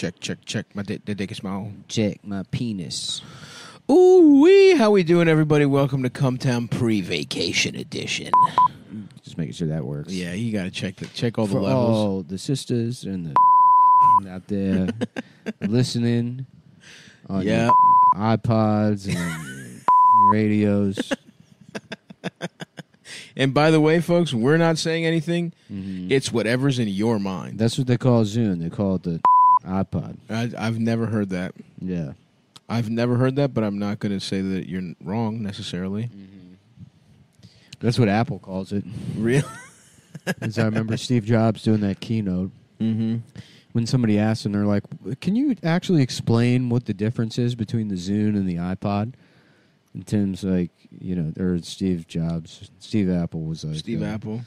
check, check, check. My dick, the dick is small. Check my penis. Ooh wee! How we doing, everybody? Welcome to Cumtown Pre-Vacation Edition. Just making sure that works. Yeah, you got to check the check all the For levels. all the sisters and the out there listening on yeah, your iPods and radios. and by the way, folks, we're not saying anything. Mhm. It's whatever's in your mind. That's what they call Zoom. They call it the iPod. I, I've never heard that. Yeah. I've never heard that, but I'm not going to say that you're wrong necessarily. That's what Apple calls it. Really? As I remember Steve Jobs doing that keynote. mm-hmm. when somebody asked and they're like, "Can you actually explain what the difference is between the Zune and the iPod?" And Tim's like, you know, or Steve Jobs, Steve Apple was like, Steve uh, Apple.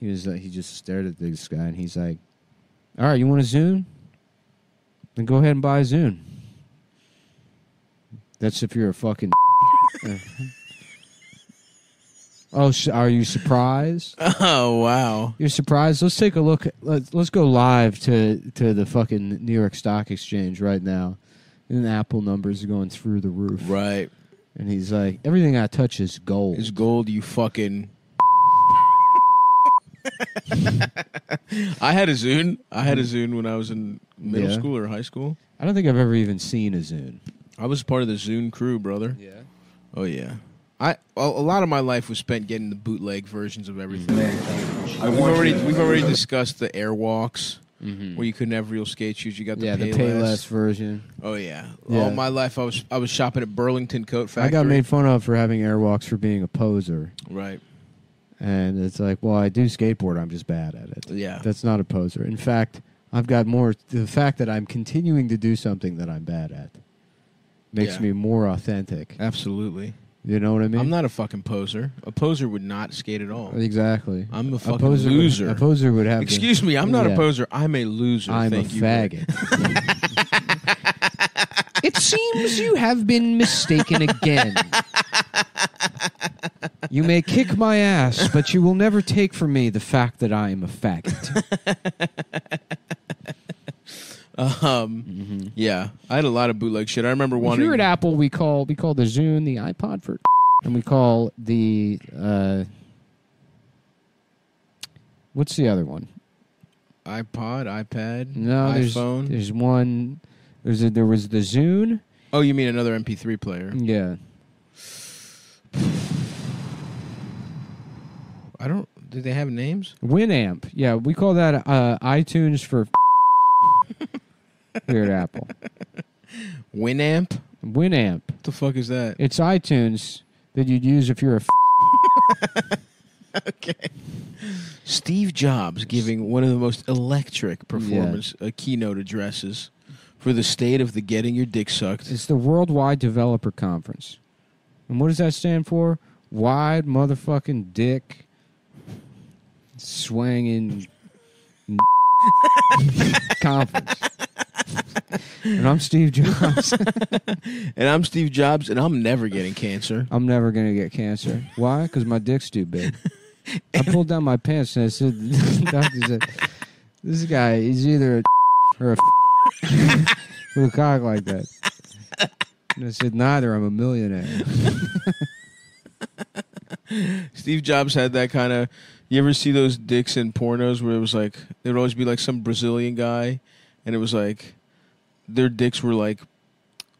He was like, he just stared at this guy and he's like, "All right, you want a Zune? Then go ahead and buy a Zune." That's if you're a fucking. oh, are you surprised? Oh wow! You're surprised? Let's take a look. Let's let's go live to to the fucking New York Stock Exchange right now, and Apple numbers are going through the roof. Right, And he's like, everything I touch is gold. it's gold. You fucking. I had a Zune. I had a Zune when I was in middle Yeah. school or high school. I don't think I've ever even seen a Zune. I was part of the Zune crew, brother. Yeah. Oh yeah. I a, a lot of my life was spent getting the bootleg versions of everything. We've already we've already discussed the Airwalks Mm-hmm. where you couldn't have real skate shoes. You got the yeah, the Payless version. Oh yeah. Yeah. All my life I was I was shopping at Burlington Coat Factory. I got made fun of for having Airwalks for being a poser, right. And it's like, well, I do skateboard. I'm just bad at it. Yeah. That's not a poser. In fact, I've got more. The fact that I'm continuing to do something that I'm bad at makes Yeah. me more authentic. Absolutely. You know what I mean? I'm not a fucking poser. A poser would not skate at all. Exactly. I'm a A fucking poser, loser. Would, a poser would have. the- Excuse me, I'm not Yeah. a poser. I'm a loser. I'm Thank a you. faggot. it seems you have been mistaken again. You may kick my ass, but you will never take from me the fact that I am a faggot. Um, yeah, I had a lot of bootleg shit. I remember wanting. Here at Apple, we call we call the Zune the iPod for, and we call the uh, what's the other one? iPod, iPad, No, there's iPhone. there's one. There's a, there was the Zune. Oh, you mean another MP3 player? Yeah. I don't. Did they have names? Winamp. Yeah, we call that uh, iTunes for here at Apple. Winamp. Winamp. What the fuck is that? It's iTunes that you'd use if you're a. okay. Steve Jobs giving one of the most electric performance uh, keynote addresses for the state of the getting your dick sucked. It's the Worldwide Developer Conference. And what does that stand for? Wide motherfucking dick swanging conference. and I'm Steve Jobs. And I'm Steve Jobs, and I'm never getting cancer. I'm never gonna get cancer. Why? Because my dick's too big. I pulled down my pants and I said, doctor said, this guy is either a or a with a cock like that. And I said, neither. I'm a millionaire. Steve Jobs had that kind of. You ever see those dicks in pornos where it was like there would always be like some Brazilian guy, and it was like their dicks were like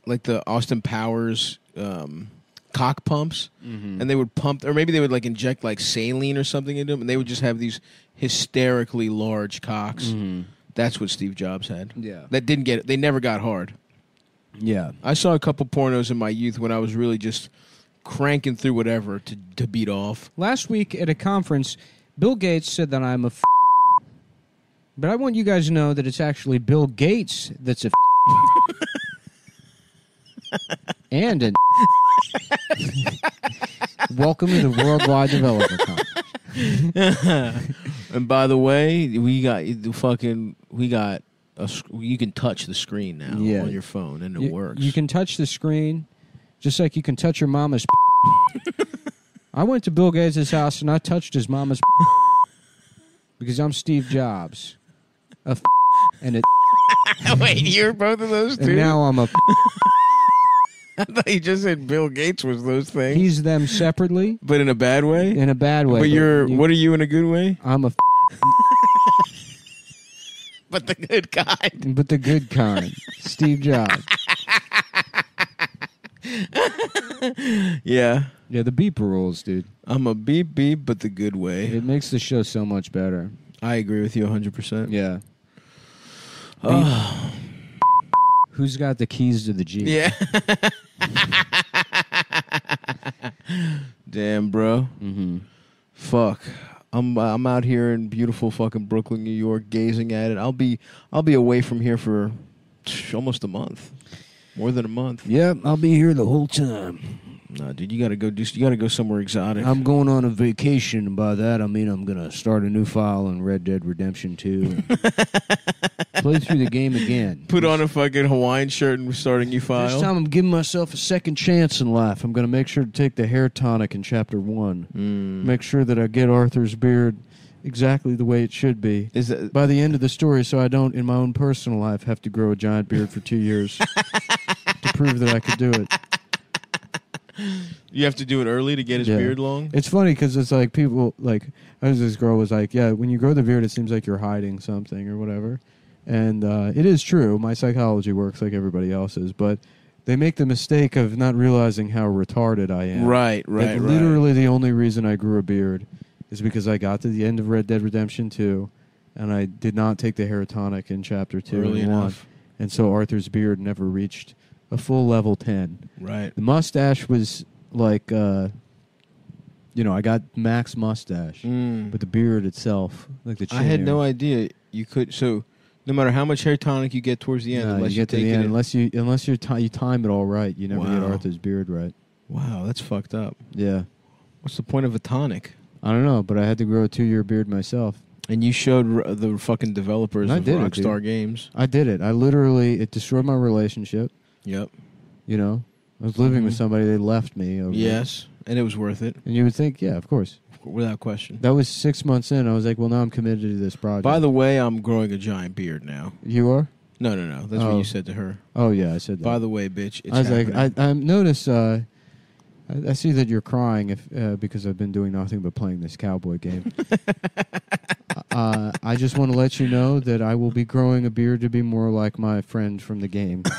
like the Austin Powers um, cock pumps, Mm-hmm. and they would pump, or maybe they would like inject like saline or something into them, and they would just have these hysterically large cocks. Mm-hmm. That's what Steve Jobs had. Yeah. That didn't get. it. They never got hard. Yeah. I saw a couple pornos in my youth when I was really just cranking through whatever to to beat off. Last week at a conference, Bill Gates said that I'm a f- but I want you guys to know that it's actually Bill Gates that's a f- and an Welcome to the Worldwide Developer Conference. And by the way, we got the fucking we got a you can touch the screen now Yeah. on your phone and it You, works. you can touch the screen just like you can touch your mama's I went to Bill Gates' house and I touched his mama's because I'm Steve Jobs. A and it Wait, you're both of those and now I'm a. I thought you just said Bill Gates was those things, He's them separately but in a bad way. in a bad way. but you're you- what are you in a good way? I'm a. But the good kind. But the good kind, Steve Jobs. Yeah, Yeah, the beep rules, dude. I'm a beep beep, but the good way. It makes the show so much better. I agree with you 100. percent Yeah. Oh, Who's got the keys to the Jeep? yeah. Damn, bro. Mm-hmm. Fuck. I'm I'm out here in beautiful fucking Brooklyn, New York, gazing at it. I'll be I'll be away from here for almost a month, more than a month. Yep, I'll be here the whole time. No, dude, you gotta go do. You gotta go somewhere exotic. I'm going on a vacation, and by that I mean I'm gonna start a new file in Red Dead Redemption 2. and play through the game again. Put on a fucking Hawaiian shirt and start a new file. This time I'm giving myself a second chance in life. I'm gonna make sure to take the hair tonic in chapter one. Mm. Make sure that I get Arthur's beard exactly the way it should be. Is that by the end of the story so I don't, in my own personal life, have to grow a giant beard for two years to prove that I could do it. You have to do it early to get his Yeah. beard long? It's funny because it's like people, like, I was this girl was like, yeah, when you grow the beard, it seems like you're hiding something or whatever. And uh, it is true. My psychology works like everybody else's, but they make the mistake of not realizing how retarded I am. Right, Like, right, right. literally, the only reason I grew a beard is because I got to the end of Red Dead Redemption 2 and I did not take the hair tonic in chapter 2 early and 1. enough. And so Arthur's beard never reached a full level 10. Right. The mustache was like, uh, you know, I got max mustache, Mm. but the beard itself, like the chin I had no idea you could. So, no matter how much hair tonic you get towards the end, no, unless you get to take the end, unless you unless you you time it all right, you never get Arthur's beard right. wow, that's fucked up. Yeah, What's the point of a tonic? I don't know, but I had to grow a two year beard myself. And you showed r- the fucking developers I of did it, Rockstar dude. Games. I did it. I literally it destroyed my relationship. Yep. You know, I was living with Mhm. somebody. They left me. Over Yes, and it was worth it and you would think, yeah, of course. without question. That was six months in. I was like, well, now I'm committed to this project. By the way, I'm growing a giant beard now. you are? No, no, no. That's what Oh. you said to her. Oh yeah, I said that. By the way, bitch, it's I was happening. like, I, I notice. Uh, I, I see that you're crying if uh, because I've been doing nothing but playing this cowboy game. uh, I just want to let you know that I will be growing a beard to be more like my friend from the game.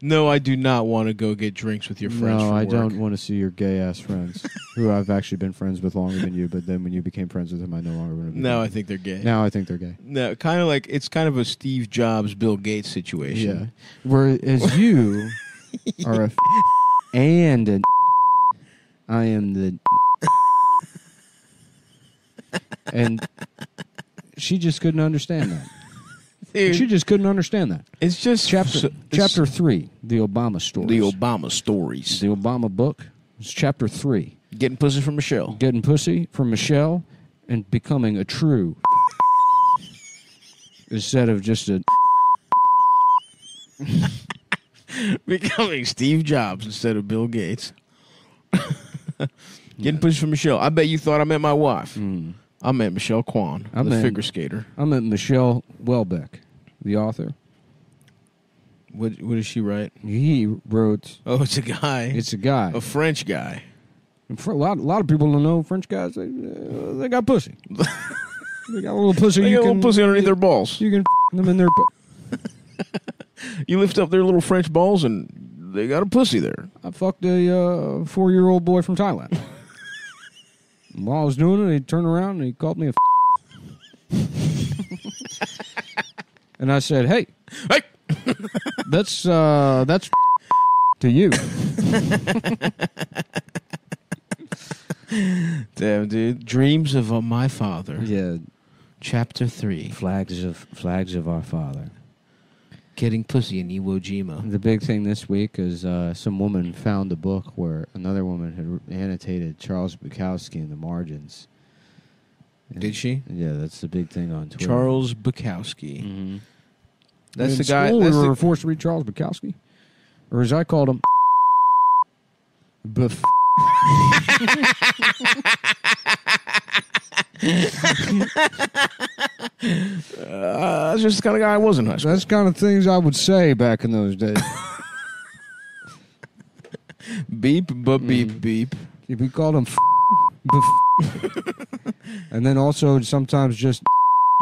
no, I do not want to go get drinks with your friends. no, I don't want to see your gay ass friends, who I've actually been friends with longer than you. But then when you became friends with them, I no longer want to be. No, I think they're gay. now I think they're gay. No, kind of like it's kind of a Steve Jobs, Bill Gates situation. Yeah, whereas you are a f- and an I am the and she just couldn't understand that. Dude, She just couldn't understand that. it's just Chapter so- it's chapter three, the Obama stories. the Obama stories. the Obama book. It's chapter three, Getting pussy from Michelle. getting pussy from Michelle and becoming a true instead of just a Becoming Steve Jobs instead of Bill Gates. Getting pussy from Michelle. I bet you thought I meant my wife. mm. I meant Michelle Kwan, I the meant- figure skater. I'm at Michel Houellebecq, the author. What what did she write? He wrote. Oh, it's a guy. It's a guy. a French guy. And for a lot, a lot of people don't know French guys. They, uh, they got pussy. they got a little pussy. They you got a can, little pussy underneath their balls. You can f- them in their. pu- You lift up their little French balls and they got a pussy there. I fucked a uh, four-year-old boy from Thailand. While I was doing it, he turned around and he called me a. And I said, "Hey, Hey, that's uh, that's to you." damn dude. Dreams of uh, my father. Yeah, Chapter three. flags of flags of our father. Getting pussy in Iwo Jima. The big thing this week is uh, some woman found a book where another woman had annotated Charles Bukowski in the margins. And- Did she? Yeah, that's the big thing on Twitter. Charles Bukowski. Mm-hmm. That's In the guy. That's we the, were forced to read Charles Bukowski, or as I called him, Buff. uh, that's just the kind of guy I was in high school. That's the kind of things I would say back in those days. Beep, but beep, Mm. beep. we called them. and then also sometimes just.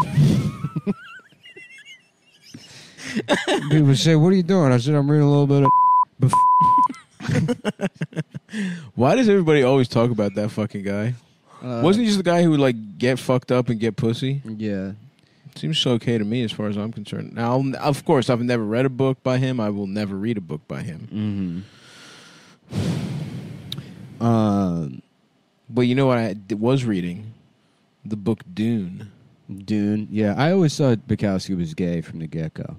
People say, "What are you doing?" I said, "I'm reading a little bit of." Why does everybody always talk about that fucking guy? Uh, Wasn't he just the guy who would like get fucked up and get pussy? Yeah. Seems so okay to me as far as I'm concerned. Now, of course, I've never read a book by him. I will never read a book by him. Mm-hmm. Um, But you know what I was reading? The book Dune. Dune. Yeah, I always thought Bukowski was gay from the get go.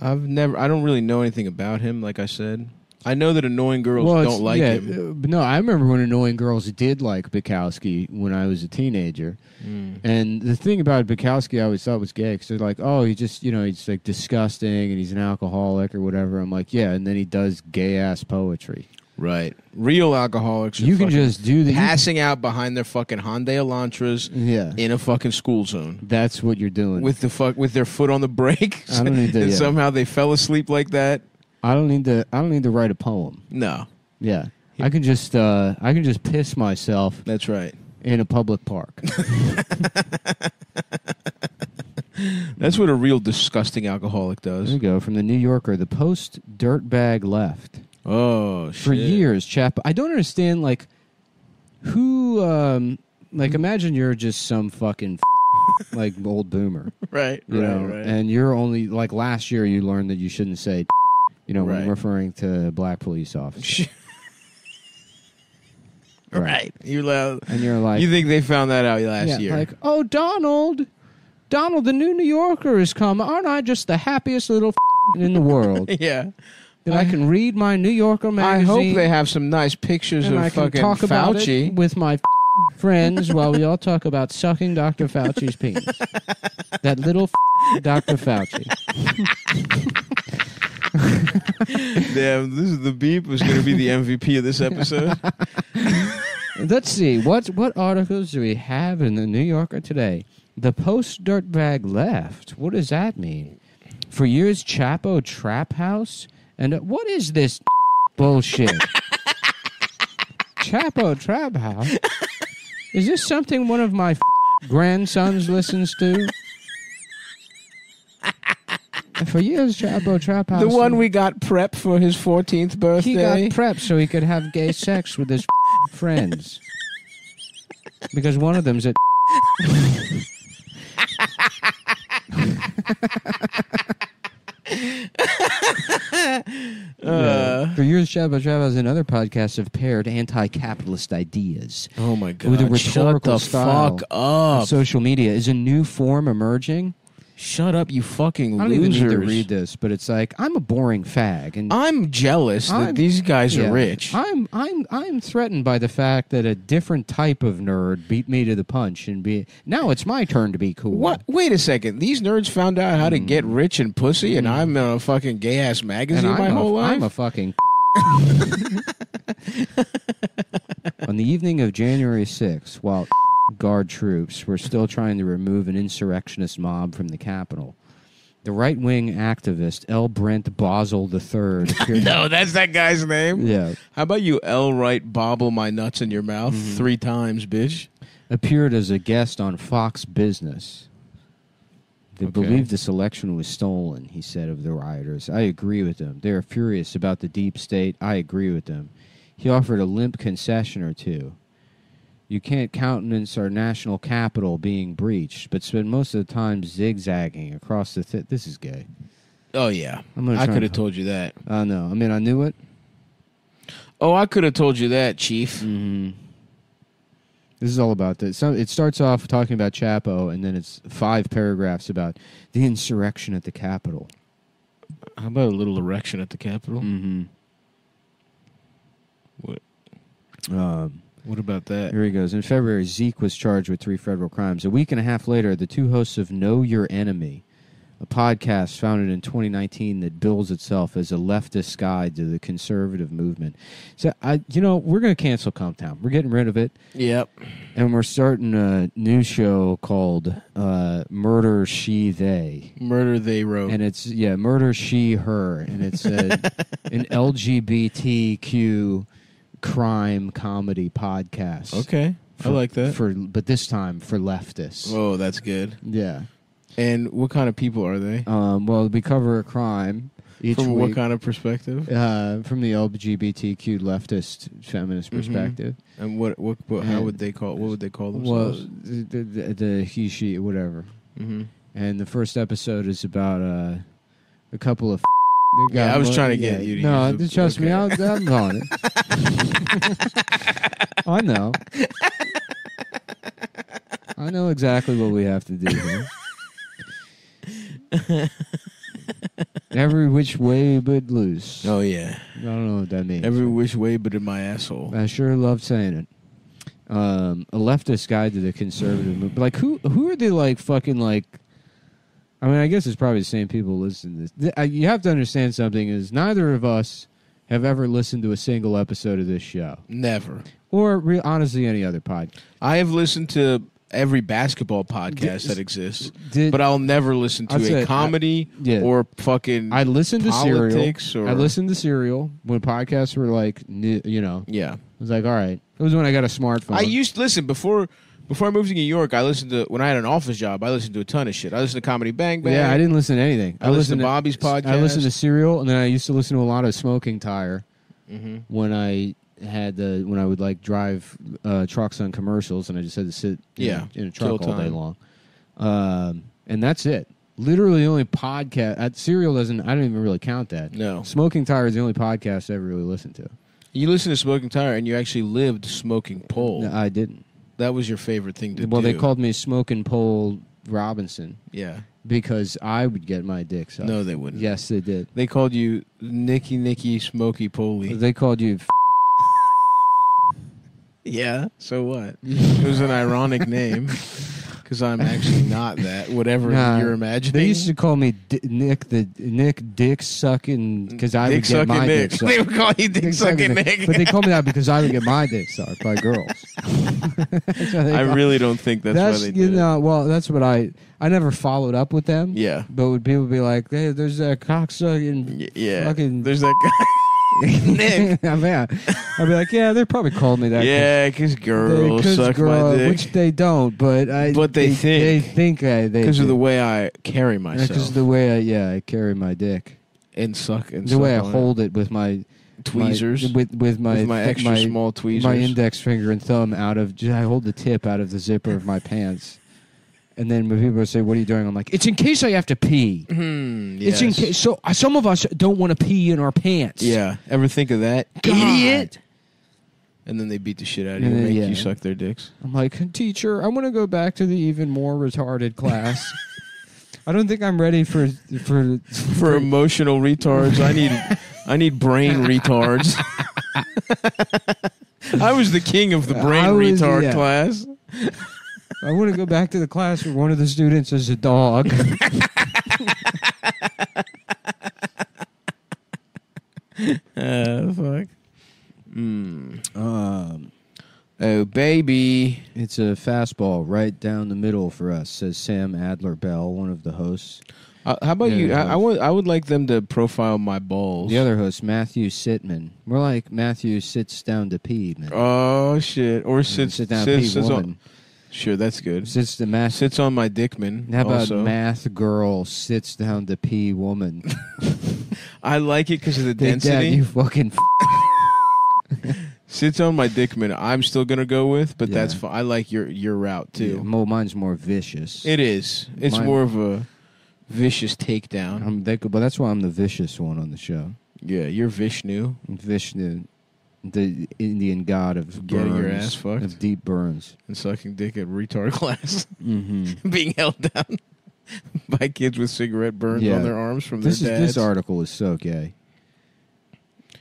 I've never. I don't really know anything about him. Like I said, I know that annoying girls it's- don't like yeah, him. uh, no, I remember when annoying girls did like Bukowski when I was a teenager. Mm. And the thing about Bukowski, I always thought was gay because they're like, oh, he just, you know, he's like disgusting and he's an alcoholic or whatever. I'm like, yeah, and then he does gay ass poetry. Right. Real alcoholics. Are You can just do the. passing out behind their fucking Hyundai Elantras yeah, in a fucking school zone that's what you're doing. with the fuck with their foot on the brake. I don't need to- and yeah. somehow they fell asleep like that. I don't need to. I don't need to write a poem. No, Yeah, I can just. uh I can just piss myself that's right. in a public park. That's what a real disgusting alcoholic There does. go. From the New Yorker, the post dirtbag left. Oh shit! for years, chap. I don't understand, like, who, um, like, imagine you're just some fucking, like, old boomer, Right. you right. know, right. and you're only, like, last year you learned that you shouldn't say, you know, when Right. referring to black police officers. right. You loud. And you're like, you think they found that out last yeah, year? like, oh, Donald, Donald, the new New Yorker has come. Aren't I just the happiest little in the world yeah. that I, I- can read my New Yorker magazine. I hope they have some nice pictures and of I can fucking talk about Fauci. it with my friends while we all talk about sucking Dr. Fauci's penis. that little Dr. Fauci. Damn, this is the beep was going to be the MVP of this episode. Let's see what what articles do we have in the New Yorker today? The post dirtbag left. What does that mean? For years, Chapo Trap House, and uh, what is this bullshit? Chapo Trap House. Is this something one of my grandsons listens to? For years, Chapo Trap House. the one we got prep for his 14th birthday. he got prepped so he could have gay sex with his friends. Because one of them's at. Uh, For years, Shabba Shabba's and other podcasts have paired anti-capitalist ideas. oh my god! With a Shut rhetorical the style. fuck up! Social media is a new form emerging. Shut up, you fucking I don't losers! even need to read this, but it's like I'm a boring fag, and I'm jealous that I'm- these guys yeah, are rich. I'm I'm I'm threatened by the fact that a different type of nerd beat me to the punch and be now it's my turn to be cool. what? Wait a second. These nerds found out how to get rich and pussy, and Mm. I'm in a fucking gay ass And magazine I'm my a, whole life. I'm a fucking. On the evening of January 6th, while guard troops were still trying to remove an insurrectionist mob from the Capitol, the right wing activist L. Brent Bozell III no, that's that guy's name. Yeah, How about you, L. Wright, bobble my nuts in your mouth Mm-hmm. three times, bitch? appeared as a guest on Fox Business. They Okay. believe this election was stolen, he said of the rioters. I agree with them. They are furious about the deep state. I agree with them. He offered a limp concession or two. You can't countenance our national capital being breached, but spend most of the time zigzagging across the. Th- this is gay. Oh yeah, I could have told you that. I know. I mean, I knew it. Oh, I could have told you that, Chief. hmm This is all about this. So it starts off talking about Chapo, and then it's five paragraphs about the insurrection at the Capitol. How about a little erection at the Capitol? Mm-hmm. What? Um, What about that? here he goes. In February, Zeke was charged with three federal crimes. A week and a half later, the two hosts of Know Your Enemy a podcast founded in 2019 that bills itself as a leftist guide to the conservative movement. So, I, you know, we're going to cancel Cumtown. We're getting rid of it, Yep. and we're starting a new show called uh, Murder She They. Murder they wrote. And it's yeah, murder she her, and it's a, an LGBTQ crime comedy podcast. okay. I like that. For but this time for leftists. oh, that's good. Yeah. And what kind of people are they? Um, well, we cover a crime each From week what kind of perspective? uh, from the LGBTQ leftist feminist Mhm. perspective. And what what, what how And- would they call what would they call Well, themselves? the, the, the he she whatever. mm-hmm. And the first episode is about uh, a couple of. Yeah, I was trying to get you to No, use the- trust me, okay. I'll, I'm on it. I know. I know exactly what we have to do here. Every which way but loose. Oh yeah. I don't know what that means. Every which way but in my asshole. I sure love saying it. Um, a leftist guy to the conservative movement. Like who who are they like fucking like I mean, I guess it's probably the same people listening to this. Uh, You have to understand something is neither of us have ever listened to a single episode of this show Never. or re- honestly any other podcast. I have listened to every basketball podcast Did- that exists, Did, but I'll never listen to a comedy yeah. or fucking I listened to Serial. politics or I listened to Serial when podcasts were like, new, you know, Yeah. I was like, all right. It was when I got a smartphone. I used to listen before before I moved to New York. I listened to when I had an office job. I listened to a ton of shit. I listened to Comedy Bang Bang. yeah, I didn't listen to anything. I, listened to Bobby's podcast. I listened to Serial, and then I used to listen to a lot of Smoking Tire hmm when I had the when I would like drive uh, trucks on commercials, and I just had to sit in, Yeah, in a truck all day long. Um, and that's it. Literally, the only podcast. Uh, Serial doesn't. I don't even really count that. No, Smoking Tire is the only podcast I ever really listened to. you listened to Smoking Tire, and you actually lived smoking pole. No, I didn't. That was your favorite thing to well, do. Well, they called me Smoking Pole Robinson Yeah. because I would get my dick sucked. No, they wouldn't. Yes, they did. They called you Nicky Nicky Smoky Poley. They called you. Yeah. So what? It was an ironic name because I'm actually not that. Whatever Nah, you're imagining. They used to call me D- Nick the Nick Dick sucking because I Dick would get my Nick. dick They sucked. would call you Dick, Dick sucking Nick. But they called me that because I would get my dick sucked by girls. They I really don't think that's, that's why they you did. know well that's what I I never followed up with them. Yeah. But would people be like, hey, there's that cocksucking Y- Yeah. Fucking- There's that guy. Nick. I mean, I'd be like, yeah, they probably called me that. yeah, because girls Because suck girl- my dick. which they don't, but I. But they think. they think I they Because of do. the way I carry myself because of the way I yeah I carry my dick, and suck and the suck way I on it. hold it with my tweezers my, with with my with my extra my, small tweezers. my index finger and thumb out of. I hold the tip out of the zipper of my pants, and then when people say, "What are you doing?" I'm like, "It's in case I have to pee. Hmm, It's in case." So uh, some of us don't want to pee in our pants. Yeah. Ever think of that? God. Idiot. And then they beat the shit out of you And and then, make yeah. you suck their dicks. I'm like, teacher, I want to go back to the even more retarded class. I don't think I'm ready for for For emotional retards, I need I need brain retards. I was the king of the brain was- retard yeah. class. I want to go back to the class where one of the students is a dog. Uh, fuck. Mm. um, Oh baby. it's a fastball right down the middle for us, says Sam Adler Bell, one of the hosts. Uh, how about you? I, I would I would like them to profile my balls. The other host, Matthew Sitman. More like Matthew sits down to pee, man. Oh shit! Or sits sit down sits, pee sits on, woman. Sure, that's good. Sits the math. Sits on my dickman. How about also. math girl sits down to pee woman? I like it because of the that, density. you fucking. Sits on my dickman. I'm still gonna go with, but Yeah. that's fine. I like your your route too. Yeah, mine's more vicious. It is. It's Mine- more of a vicious takedown. I'm, they, but that's why I'm the vicious one on the show. yeah, you're Vishnu. Vishnu, the Indian god of Getting your ass fucked. of deep burns. and sucking dick at retard class, Mm-hmm. being held down by kids with cigarette burns Yeah. on their arms from This is their dads. this article is so gay.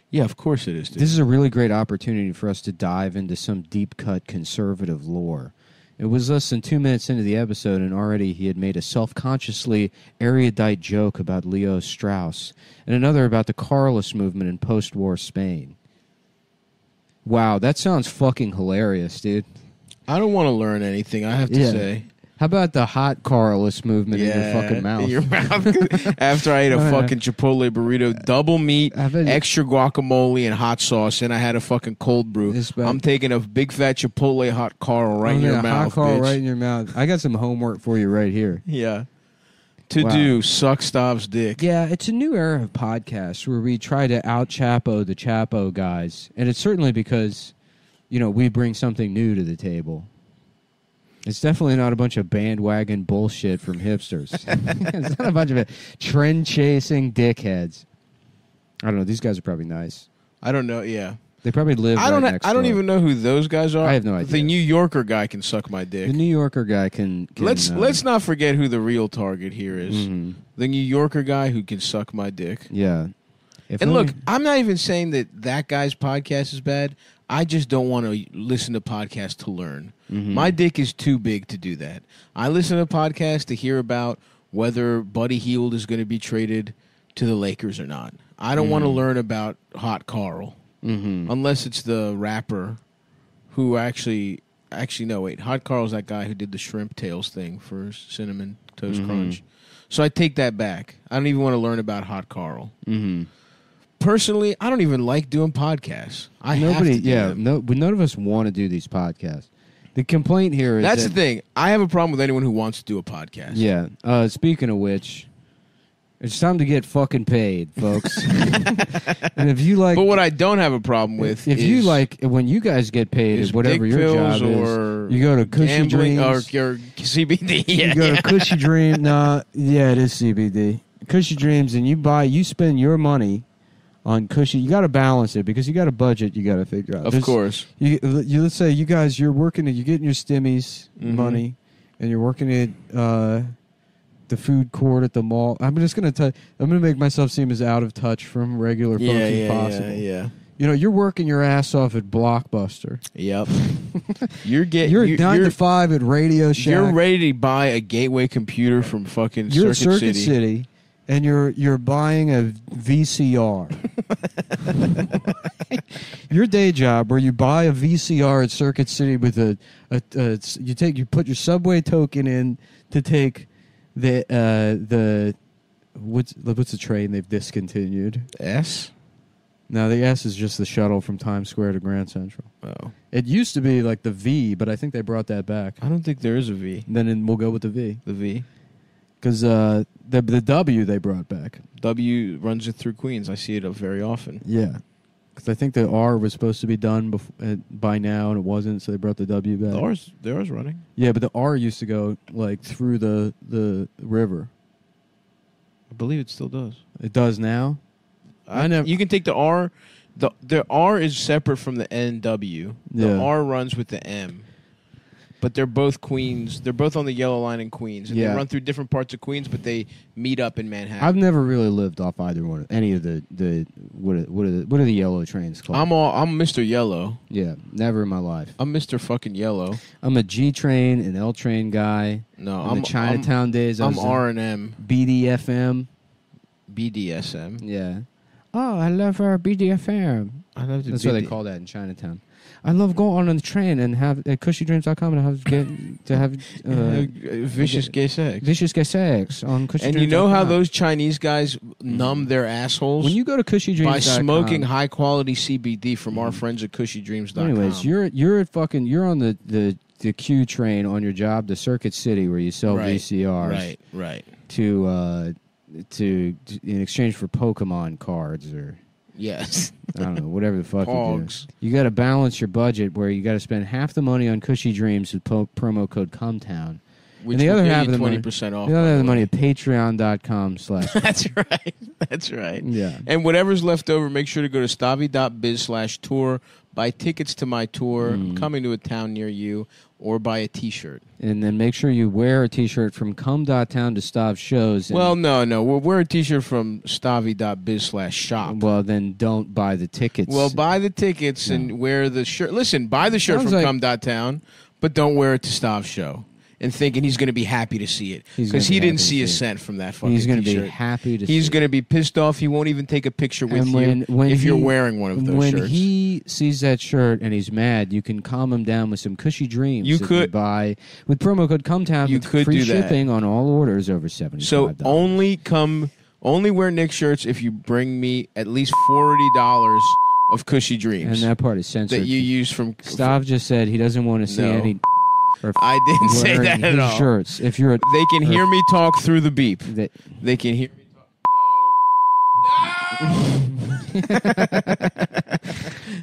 yeah, of course it is. Dude. This is a really great opportunity for us to dive into some deep cut conservative lore. It was less than two minutes into the episode, and already he had made a self consciously erudite joke about Leo Strauss and another about the Carlist movement in post war Spain. Wow, that sounds fucking hilarious, dude. I don't want to learn anything. I have to Yeah. say. How about the hot Carlist movement in your fucking mouth? in your mouth. After I ate a Oh, fucking Chipotle burrito, double meat, I bet- extra guacamole, and hot sauce, and I had a fucking cold brew. This bad. I'm taking a big fat Chipotle hot Carl right Oh, in your mouth, hot Carl bitch. right in your mouth. I got some homework for you right here. Yeah. To Wow. do suck Stav's dick. Yeah, it's a new era of podcasts where we try to out Chapo the Chapo guys, and it's certainly because, you know, we bring something new to the table. It's definitely not a bunch of bandwagon bullshit from hipsters. it's not a bunch of it. trend chasing dickheads. I don't know. These guys are probably nice. I don't know. Yeah. They probably live. I don't. Right I don't door. even know who those guys are. I have no idea. The. New Yorker guy can suck my dick. The New Yorker guy can. can let's uh, let's not forget who the real target here is. mhm. The New Yorker guy who can suck my dick. Yeah. If And only- look, I'm not even saying that that guy's podcast is bad. I just don't want to listen to podcasts to learn. Mhm. My dick is too big to do that. I listen to podcasts to hear about whether Buddy Hield is going to be traded to the Lakers or not. I don't want to Mm. learn about Hot Carl Mhm. unless it's the rapper who actually actually no wait Hot Carl's that guy who did the shrimp tails thing for cinnamon toast Mhm. crunch. So I take that back. I don't even want to learn about Hot Carl. Mhm. Personally, I don't even like doing podcasts. I have Nobody, to do yeah, them. no, but none of us want to do these podcasts. The complaint here is That's that, the thing. I have a problem with anyone who wants to do a podcast. Yeah. Uh, speaking of which, it's time to get fucking paid, folks. and if you like, But what I don't have a problem with if is, you like, when you guys get paid, is is whatever dick your pills job or is, you go to Kushy gambling or Dreams. your CBD. Yeah, you go to Kushy Dream. Nah, yeah, it is CBD. Kushy Dreams, and you buy, you spend your money on Kushy. You got to balance it because you got a budget. You got to figure out. of There's- course. You, you let's say you guys you're working you're getting your stimmies Mhm. money, and you're working at uh, the food court at the mall. I'm just gonna tell. I'm gonna make myself seem as out of touch from regular folks Yeah, as yeah, possible. yeah, yeah. You know, you're working your ass off at Blockbuster. Yep. you're getting. You're you're, nine you're, to five at Radio Shack. you're ready to buy a gateway computer from fucking You're Circuit, Circuit City. City. and you're you're buying a VCR. your day job, where you buy a VCR at Circuit City with a, a, a you take you put your subway token in to take the uh, the what's what's the train they've discontinued. S. Now the S is just the shuttle from Times Square to Grand Central. Oh, It used to be like the V, but I think they brought that back. I don't think there is a V. Then it- we'll go with the V The V. because uh, the the W they brought back. W runs it through Queens. I see it very often. Yeah, because I think the R was supposed to be done bef- uh, by now, and it wasn't, so they brought the W back. The R's, the R's running. Yeah, but the R used to go like through the the river. I believe it still does. It does now. I never- You can take the R. The the R is separate from the NW. The Yeah. R runs with the M. But they're both Queens. They're both on the yellow line in Queens, and Yeah. they run through different parts of Queens, but they meet up in Manhattan. I've never really lived off either one, of any of the the what are, what are the what are the yellow trains called? I'm all. I'm Mr. Yellow. yeah, never in my life. I'm Mr. Fucking Yellow. I'm a G train and L train guy. No, In I'm the Chinatown days. I I'm, was I'm in R and M. BDFM. BDSM. Yeah. Oh, I love our BDFM. I love the That's what they BD call that in Chinatown. I love going on the train and have at kushydreams.com and have get to have uh, Uh, vicious gay sex. vicious gay sex on kushydreams. And you know how those Chinese guys numb their assholes when you go to kushydreams by smoking high quality CBD from our Mhm. friends at KushyDreams.com. Anyways, you're you're at fucking you're on the the the Q train on your job to Circuit City where you sell Right, VCRs right, right. to uh to in exchange for Pokemon cards or Yes, I don't know whatever the fuck you do. Pogs. You got to balance your budget where you got to spend half the money on Kushy Dreams with po- promo code CUMTOWN. Which the other half of the money- twenty percent off. The other half of the the money at patreon.com slash. That's right. That's right. Yeah. And whatever's left over, make sure to go to stavi.biz slash tour, buy tickets to my tour, Mm. I'm coming to a town near you, or buy a T-shirt. And then make sure you wear a t shirt from cum.town to Stav shows. And, Well, no, no, we'll wear a T-shirt from stavi.biz slash shop. well, then don't buy the tickets. Well, buy the tickets and wear the shirt. Listen, buy the shirt Sounds from like- cum.town, but don't wear it to Stav's show. And thinking he's going to be happy to see it because he be didn't see a cent from that fucking He's going to be happy to. He's going to be pissed off. He won't even take a picture with And you when- when if you're wearing one of those when shirts. he sees that shirt and he's mad, you can calm him down with some kushy dreams. You could- buy with promo code CUMTOWN. You could free do that. shipping on all orders over seventy so only come, only wear Nick shirts if you bring me at least forty dollars of Kushy dreams. and that part is censored. that you use from. Stav just said he doesn't want to see No. any. I didn't say that at all. shirts. If you're a, They can hear me talk through the beep. that, They can hear me talk. No. No.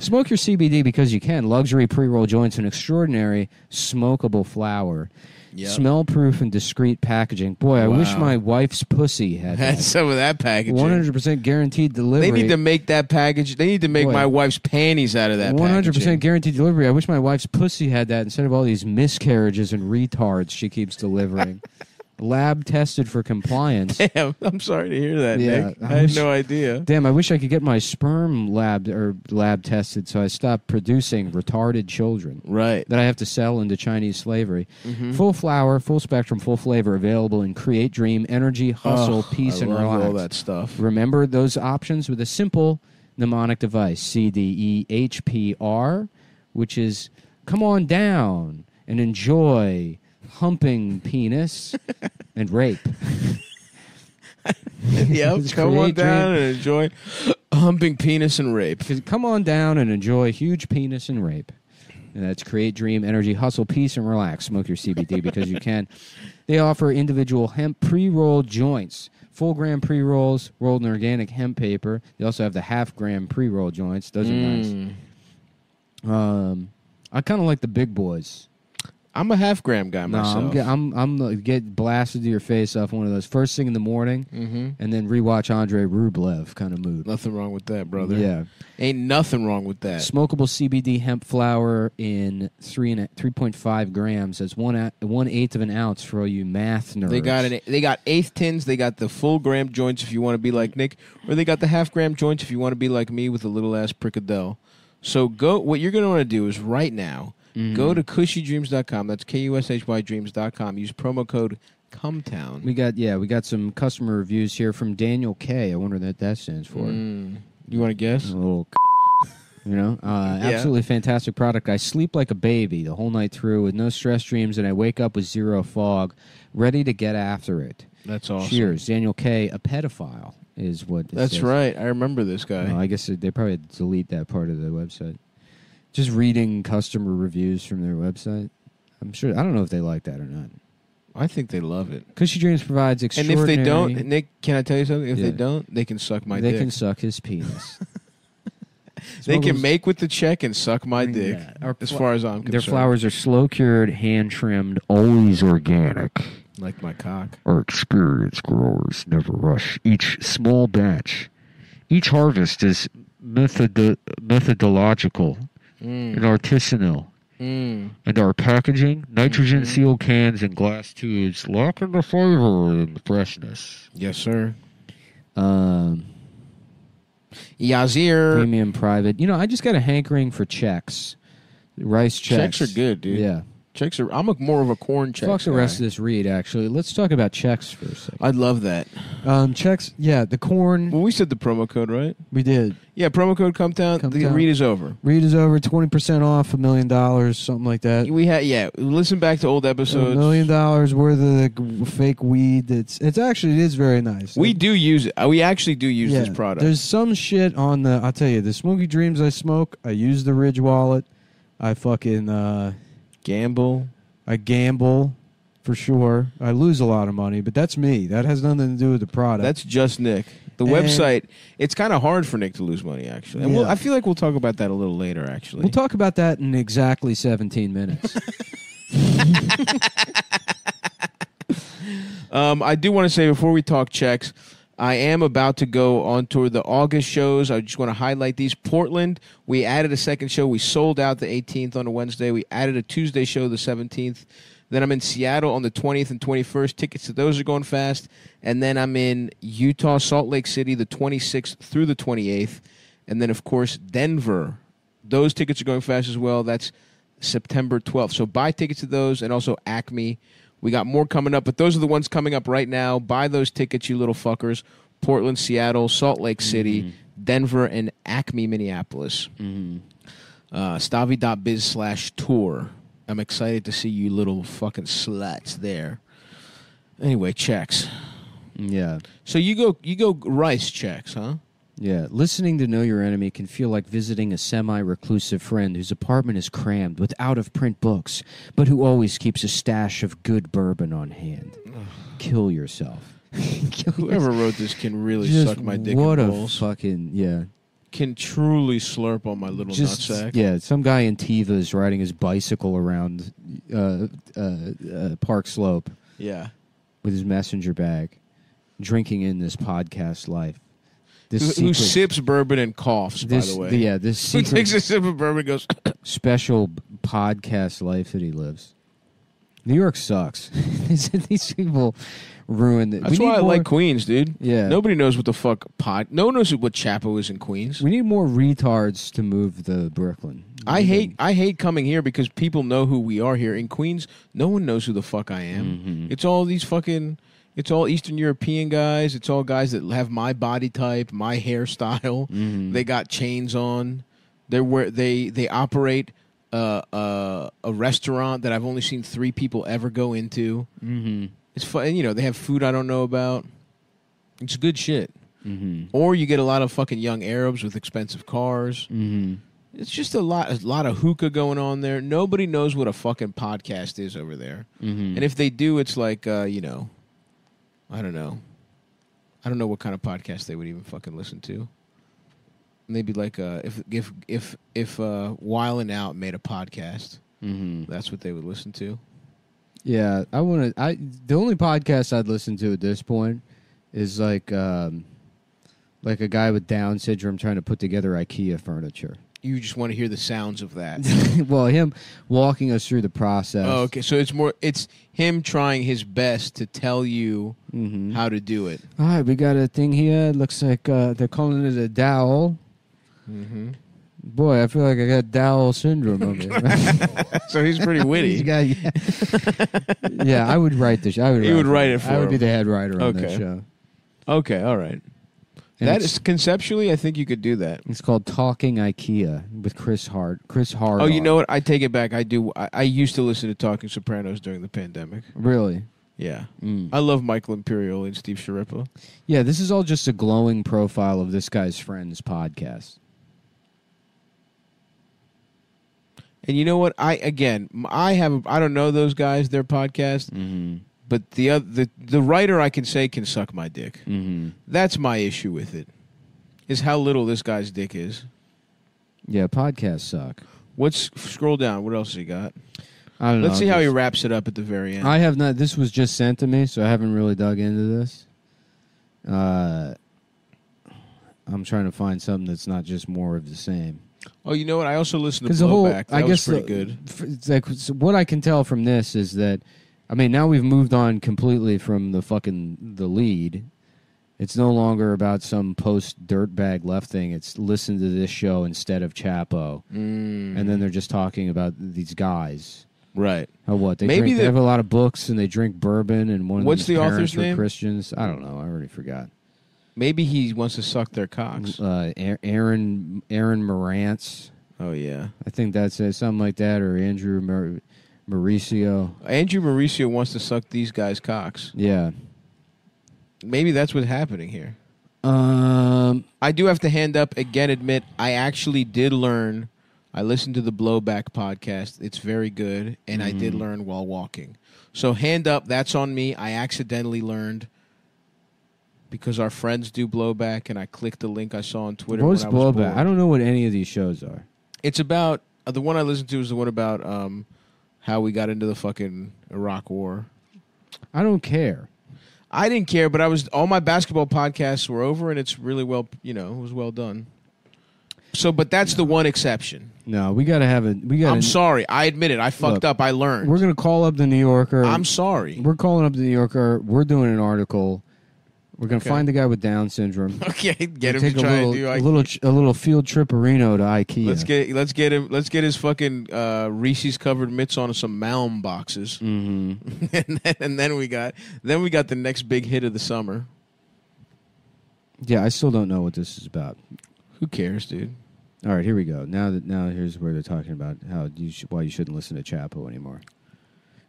Smoke your CBD because you can. Luxury pre roll joints an extraordinary smokable flower. Yep. Smell proof and discreet packaging. Boy, I wish my wife's pussy had Had that. some of that packaging. 100% guaranteed delivery. They need to make that package. They need to make Boy. my wife's panties out of that. One hundred packaging. percent guaranteed delivery. I wish my wife's pussy had that instead of all these miscarriages and retards she keeps delivering. Lab tested for compliance. Damn, I'm sorry to hear that, Yeah, Nick. I I had no idea. Damn, I wish I could get my sperm lab or lab tested so I stop producing retarded children Right. that I have to sell into Chinese slavery. Mhm. Full flower, full spectrum, full flavor available in Create Dream, Energy, Hustle, Oh, Peace, I and love Relax. all that stuff. Remember those options with a simple mnemonic device C D E H P R, which is come on down and enjoy humping penis and rape. yep. Just Come on create down and enjoy humping penis and rape. Come on down and enjoy huge penis and rape. And that's create dream, energy, hustle, peace, and relax. Smoke your CBD because you can. They offer individual hemp pre-rolled joints, full gram pre-rolls rolled in organic hemp paper. They also have the half gram pre-roll joints. Those are nice. Mm. Um, I kind of like the big boys. I'm a half gram guy No, myself. I'm get, I'm I'm the- get blasted to your face off one of those first thing in the morning, mm-hmm. and then rewatch Andre Rublev kind of mood. Nothing wrong with that, brother. Yeah, Ain't nothing wrong with that. smokable CBD hemp flower in three and three point five grams. That's one one eighth of an ounce for all you math nerds. They got an, they got eighth tins. They got the full gram joints if you want to be like Nick, or they got the half gram joints if you want to be like me with a little ass prickadell. So go. What you're gonna want to do is right now Mhm. go to kushydreams.com. That's k u s h y dreams.com. Use promo code CUMTOWN. We got yeah, we got some customer reviews here from Daniel K. I wonder what that stands for. Mm. You want to guess? A little, you know, uh, Yeah. absolutely fantastic product. I sleep like a baby the whole night through with no stress dreams, and I wake up with zero fog, ready to get after it. That's awesome. Cheers, Daniel K. A pedophile is what. That's says. right. I remember this guy. Well, I guess they probably delete that part of the website. Just reading customer reviews from their website. I'm sure. I don't know if they like that or not. I think they love it. Kushy Dreams provides And extraordinary. if they don't, Nick, can I tell you something? If Yeah. they don't, they can suck my they dick. can suck his penis. they can make with the check and suck my dick. Our As far as I'm concerned. Their flowers are slow cured, hand trimmed, always organic. like my cock. Our experienced growers never rush each small batch. Each harvest is method- methodological Mm. and artisanal. Mm. And our packaging, nitrogen Mhm. sealed cans and glass tubes, lock in the flavor and the freshness. Yes, sir. Um, Yazir. premium private. You know, I just got a hankering for checks. Rice checks. Checks are good, dude. Yeah. Checks are. I'm a, more of a corn check. Fuck the rest of this read, actually. Let's talk about checks for a second. I'd love that. Um, checks, yeah, the corn, Well, we said the promo code, right? we did. Yeah, promo code come down. Come the down. read is over. Read is over, 20% off, a million dollars, something like that. We had yeah. Listen back to old A episodes. million dollars worth of the fake weed. That's it's actually it is very nice. We do use it. We actually do use yeah, this product. There's some shit on the. I'll tell you, the Smoky Dreams I smoke. I use the Ridge wallet. I fucking uh, Gamble. I gamble for sure. I lose a lot of money, but that's me. That has nothing to do with the product. That's just Nick. The And- website. It's kind of hard for Nick to lose money, actually. And we'll, I feel like we'll talk about that a little later. Actually, We'll talk about that in exactly 17 minutes. Um, I do want to say before we talk checks, I am about to go on tour the August shows. I just want to highlight these. Portland, we added a second show. We sold out the 18th on a Wednesday. We added a Tuesday show the 17th. Then I'm in Seattle on the 20th and 21st. Tickets to those are going fast. And then I'm in Utah, Salt Lake City the 26th through the 28th. And then, of course, Denver. Those tickets are going fast as well. That's September 12th. So buy tickets to those and also Acme. We got more coming up, but those are the ones coming up right now. Buy those tickets, you little fuckers. Portland, Seattle, Salt Lake City, Denver, and Acme, Minneapolis. Mm-hmm. Uh, Stavi.biz slash tour. I'm excited to see you little fucking sluts there. Anyway, checks. Yeah. So you go you go rice checks, huh? Yeah, listening to Know Your Enemy can feel like visiting a semi reclusive friend whose apartment is crammed with out of print books, but who always keeps a stash of good bourbon on hand. Kill yourself. Kill Whoever wrote this can really Just suck my dick What and a fucking yeah. can truly slurp on my little Just nutsack. yeah, some guy in Teva is riding his bicycle around uh, uh, uh, Park Slope Yeah. with his messenger bag, drinking in this podcast life. This Who, who secret- sips bourbon and coughs, this, by the way. yeah, this Who secret takes a sip of bourbon and goes, special b- podcast life that he lives. New York sucks. these, these people ruin it. That's why I like Queens, dude. Yeah, Nobody knows what the fuck pod. No one knows what Chapo is in Queens. we need more retards to move the Brooklyn. I hate I hate coming here because people know who we are here in Queens. No one knows who the fuck I am. Mhm. It's all these fucking. It's all Eastern European guys. It's all guys that have my body type, my hairstyle. Mhm. They got chains on. They're where they they operate uh, uh, a restaurant that I've only seen three people ever go into. Mhm. It's fun. You know, they have food I don't know about. It's good shit. Mhm. Or you get a lot of fucking young Arabs with expensive cars. Mhm. It's just a lot, a lot of hookah going on there. Nobody knows what a fucking podcast is over there, Mhm. and if they do, it's like, uh, you know, I don't know, I don't know what kind of podcast they would even fucking listen to. Maybe like uh, if if if if uh, Wild and Out made a podcast, Mhm. that's what they would listen to. Yeah, I want to. I the only podcast I'd listen to at this point is like um, like a guy with Down syndrome trying to put together IKEA furniture. You just want to hear the sounds of that. well, him walking us through the process. oh, okay. So it's more, it's him trying his best to tell you Mm-hmm. how to do it. All right, we got a thing here. It looks like uh, they're calling it a dowel. Mm-hmm. Boy, I feel like I got dowel syndrome over here. So he's pretty witty. He's got- yeah. Yeah, I would write this. I would. You would write it I for would be the head writer on that show. Okay, all right. And That is conceptually, I think you could do that. It's called Talking IKEA with Chris Hart. Chris Hart. Oh, you know what? I take it back. I do. I, I used to listen to Talking Sopranos during the pandemic. Really? Yeah, Mm. I love Michael Imperioli and Steve Schirripa. Yeah, this is all just a glowing profile of this guy's friends podcast. And you know what? I again, I have. a- I don't know those guys. Their podcast, Mm-hmm. But the other, the the writer I can say can suck my dick. Mm-hmm. That's my issue with it. Is how little this guy's dick is. Yeah, podcasts suck. What's scroll down? What else he got? I don't know. Let's see how he wraps it up at the very end. I have not. This was just sent to me, so I haven't really dug into this. Uh, I'm trying to find something that's not just more of the same. oh, you know what? I also listened to Because the whole, That I guess, pretty the- good. like so what I can tell from this is that, I mean, now we've moved on completely from the fucking the lead. It's no longer about some post dirtbag left thing. It's listen to this show instead of Chapo, Mm, and then they're just talking about these guys. right. How what they Maybe drink, they have a lot of books and they drink bourbon and one What's the author's name? Christians. I don't know. I already forgot. Maybe he wants to suck their cocks. Uh, Aaron Aaron Marantz. Oh yeah. I think that's it, something like that, or Andrew Mauricio. Andrew Mauricio wants to suck these guys' cocks. Yeah. Maybe that's what's happening here. Um. I do have to hand up again. Admit I actually did learn. I listened to the Blowback podcast. It's very good, and I did Mhm. learn while walking. So hand up. That's on me. I accidentally learned because our friends do Blowback, and I clicked the link I saw on Twitter. What's when I was blowback? bored. I don't know what any of these shows are. It's about uh, the one I listened to is the one about um, how we got into the fucking Iraq War. I don't care. I didn't care, but I was all my basketball podcasts were over, and it's really well, you know, it was well done. So, but that's the one exception. No, we gotta have it. We gotta. I'm sorry. I admit it. I fucked Look, up. I learned. We're gonna call up the New Yorker. I'm sorry. We're calling up the New Yorker. We're doing an article We're gonna Okay. find the guy with Down syndrome. Okay, get him Take to a try little, and do a little, a little field trip to Reno to IKEA. Let's get let's get him let's get his fucking uh, Reese's covered mitts on some Malm boxes, hmm and, then, and then we got then we got the next big hit of the summer. Yeah, I still don't know what this is about. Who cares, dude? All right, here we go. Now that now here's where they're talking about how you sh- why you shouldn't listen to Chapo anymore.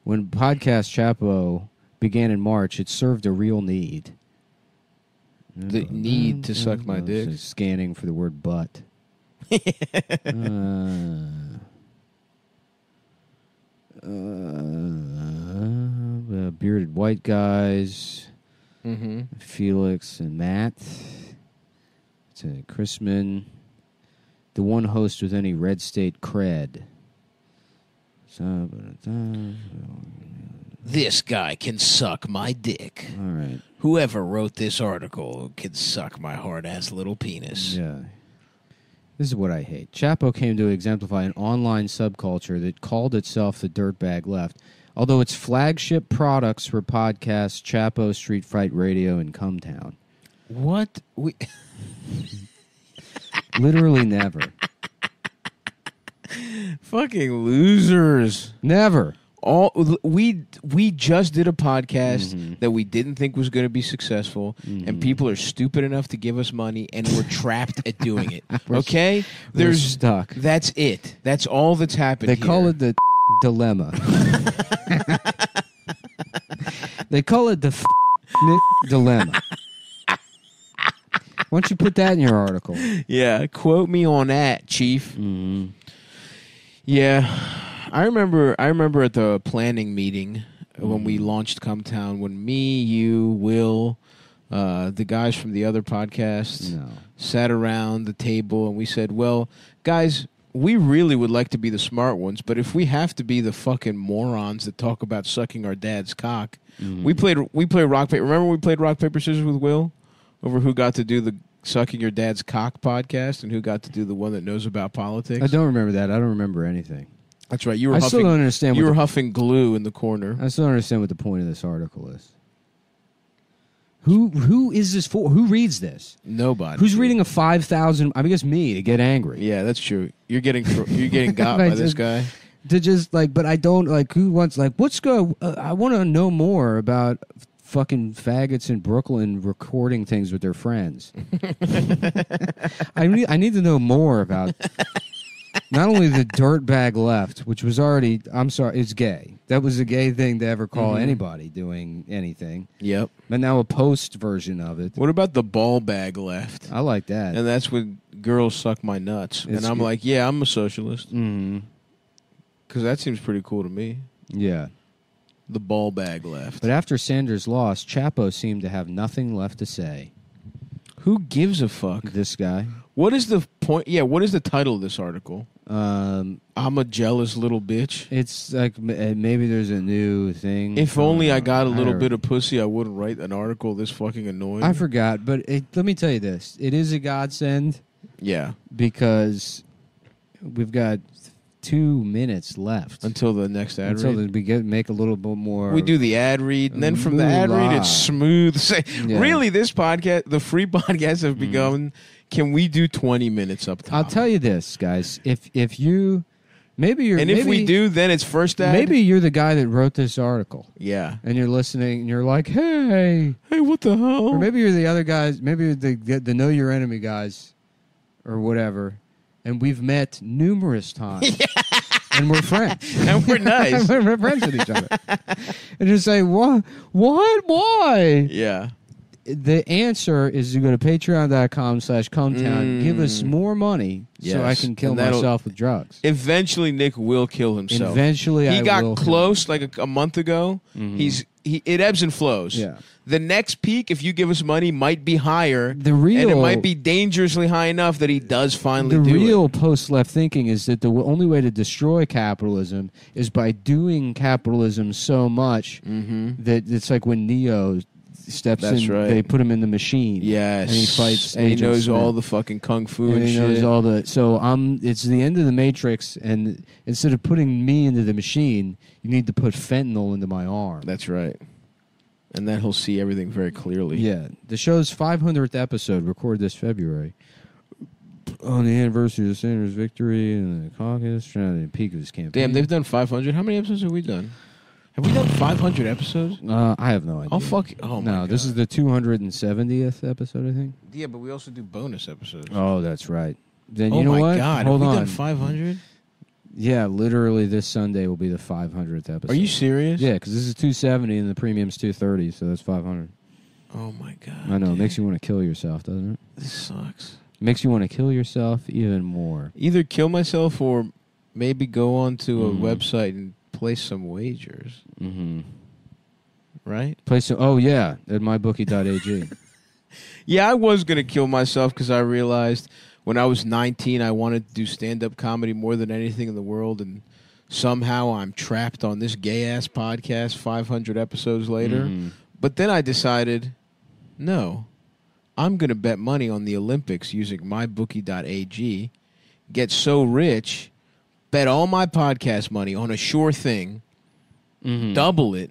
When podcast Chapo began in March, it served a real need. The need to suck my dick. Scanning for the word butt. uh, uh, bearded white guys. Mm-hmm. Felix and Matt. It's a Christman. The one host with any red state cred. This guy can suck my dick. right. Whoever wrote this article can suck my hard ass little penis. Yeah. This is what I hate. Chapo came to exemplify an online subculture that called itself the Dirtbag Left. Although its flagship products were podcasts, Chapo, Street Fight Radio, and Cumtown. What we Literally never. fucking losers. Never. All we we just did a podcast Mhm. that we didn't think was going to be successful, Mhm. and people are stupid enough to give us money, and we're trapped at doing it. Okay, We're there's stuck. that's it. That's all that's happened. They call it the dilemma. they call it the dilemma. Why don't you put that in your article? yeah. Quote me on that, Chief. Mm-hmm. Yeah, I remember. I remember at the planning meeting when we Mhm. launched Cumtown. When me, you, Will, uh, the guys from the other podcast No. sat around the table and we said, "Well, guys." We really would like to be the smart ones, but if we have to be the fucking morons that talk about sucking our dad's cock, Mhm. we played we played rock paper. Remember we played rock paper scissors with Will over who got to do the sucking your dad's cock podcast and who got to do the one that knows about politics. I don't remember that. I don't remember anything. That's right. You were I still don't understand. You What were the, huffing glue in the corner. I still don't understand what the point of this article is. Who who is this for? Who reads this? Nobody. Who's reading a five thousand? I guess me to get angry. Yeah, that's true. You're getting you're getting got by this guy. to just like but i don't like who wants like what's go uh, i want to know more about fucking faggots in brooklyn recording things with their friends i need i need to know more about not only the dirtbag left which was already i'm sorry it's gay that was a gay thing to ever call Mhm. anybody doing anything Yep. but now a post version of it What about the ball bag left? i like that And that's when girls suck my nuts. It's and I'm like, yeah, I'm a socialist mm because that seems pretty cool to me. yeah The ball bag left. but after sanders lost chapo seemed to have nothing left to say Who gives a fuck? this guy What is the point? Yeah, what is the title of this article? Um, I'm a jealous little bitch. it's like m- uh, maybe there's a new thing. If only I got a little bit of pussy, I wouldn't write an article this fucking annoying. I forgot, but it, let me tell you this: it is a godsend yeah, because we've got two minutes left until the next ad until read. we get make a little bit more. We do the ad read, and then from the ad read, Moolah. it's smooth. Say, Yeah. really, this podcast, the free podcasts have Mm. Can we do 20 minutes up top? I'll tell you this, guys: if if you maybe you're And if we do, then it's first ad. maybe you're the guy that wrote this article Yeah. and you're listening and you're like, hey, Hey, what the hell? or maybe you're the other guys, maybe you're the the know your enemy guys, or whatever. And we've met numerous times, and we're friends. and we're nice. we're friends with each other. and just say, what? What? Why? yeah. The answer is to go to patreon.com slash cumtown, give us Mm. more money so I can kill myself with drugs. Eventually, Nick will kill himself. Eventually, he I got close like a, a month ago. Mhm. He's he. It ebbs and flows. Yeah. The next peak, if you give us money, might be higher, The real, and it might be dangerously high enough that he does finally the do real post left thinking is that the only way to destroy capitalism is by doing capitalism so much Mm-hmm. that it's like when Neo steps That's in, right. they put him in the machine. Yes, And he fights And he Agent knows Smith. all the fucking kung fu And and, he shit. knows all the so I'm. it's the end of the matrix and instead of putting me into the machine you need to put fentanyl into my arm That's right. and then he'll see everything very clearly. Yeah, the show's 500th episode, recorded this February, on the anniversary of Sanders' victory in the caucus, trying to peak of his campaign. Damn, they've done 500. How many episodes have we done? Have we done 500 episodes? Uh, I have no idea. Oh fuck! Oh my no, this is the 270th episode, I think. yeah, but we also do bonus episodes. Oh, that's right. Then oh you know my what? god! Hold have we on. done 500? yeah, literally this Sunday will be the 500th episode. Are you serious? Yeah, because this is 270 and the premium's 230, so that's 500. Oh my god! I know. It dude. makes you want to kill yourself, doesn't it? This sucks. Makes you want to kill yourself even more. Either kill myself or maybe go onto a Mhm. website and place some wagers. Mm-hmm. Right? Play some. Oh yeah, at mybookie.ag. Yeah, I was gonna kill myself because I realized when I was 19 I wanted to do stand-up comedy more than anything in the world, and somehow I'm trapped on this gay ass podcast 500 episodes later. Mhm. But then I decided, no, I'm going to bet money on the Olympics using mybookie.ag, get so rich, bet all my podcast money on a sure thing, Mhm. double it,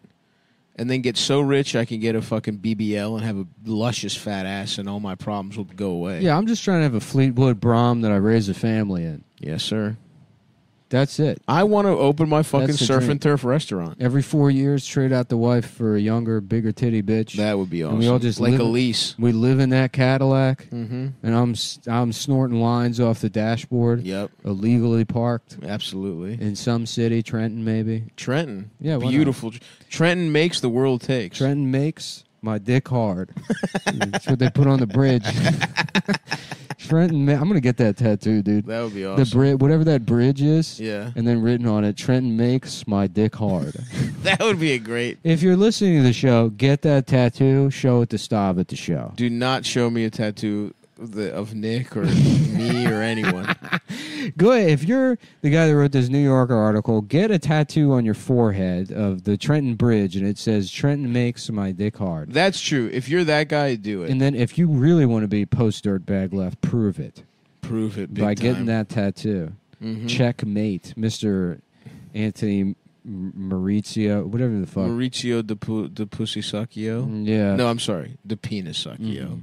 and then get so rich I can get a fucking BBL and have a luscious fat ass and all my problems will go away. Yeah, I'm just trying to have a Fleetwood Brougham that I raise a family in. Yes, sir. That's it. I want to open my fucking That's the surf dream. and turf restaurant. Every four years, trade out the wife for a younger, bigger titty bitch. That would be awesome. And we all just like live- a lease. we live in that Cadillac, Mm-hmm. and I'm s- I'm snorting lines off the dashboard, Yep, illegally parked absolutely. in some city, Trenton maybe. Trenton. Yeah, why not? beautiful. Trenton makes the world takes. Trenton makes my dick hard. That's what they put on the bridge. Trenton, I'm gonna get that tattoo, dude. That would be awesome. The bridge, whatever that bridge is, yeah, and then written on it, Trenton makes my dick hard. that would be a great. if you're listening to the show, get that tattoo. Show it to Stav at the show. Do not show me a tattoo the, of Nick or me or anyone. Go ahead. If you're the guy that wrote this New Yorker article, get a tattoo on your forehead of the Trenton Bridge, and it says Trenton makes my dick hard. That's true. If you're that guy, do it. And then, if you really want to be post dirtbag left, prove it Prove it big by time. getting that tattoo. Mhm. Checkmate, Mister Anthony Maurizio, whatever the fuck. Maurizio de, Pu- de Pussy Suckio. Mm, yeah. No, I'm sorry. De Penis Suckio. Mhm.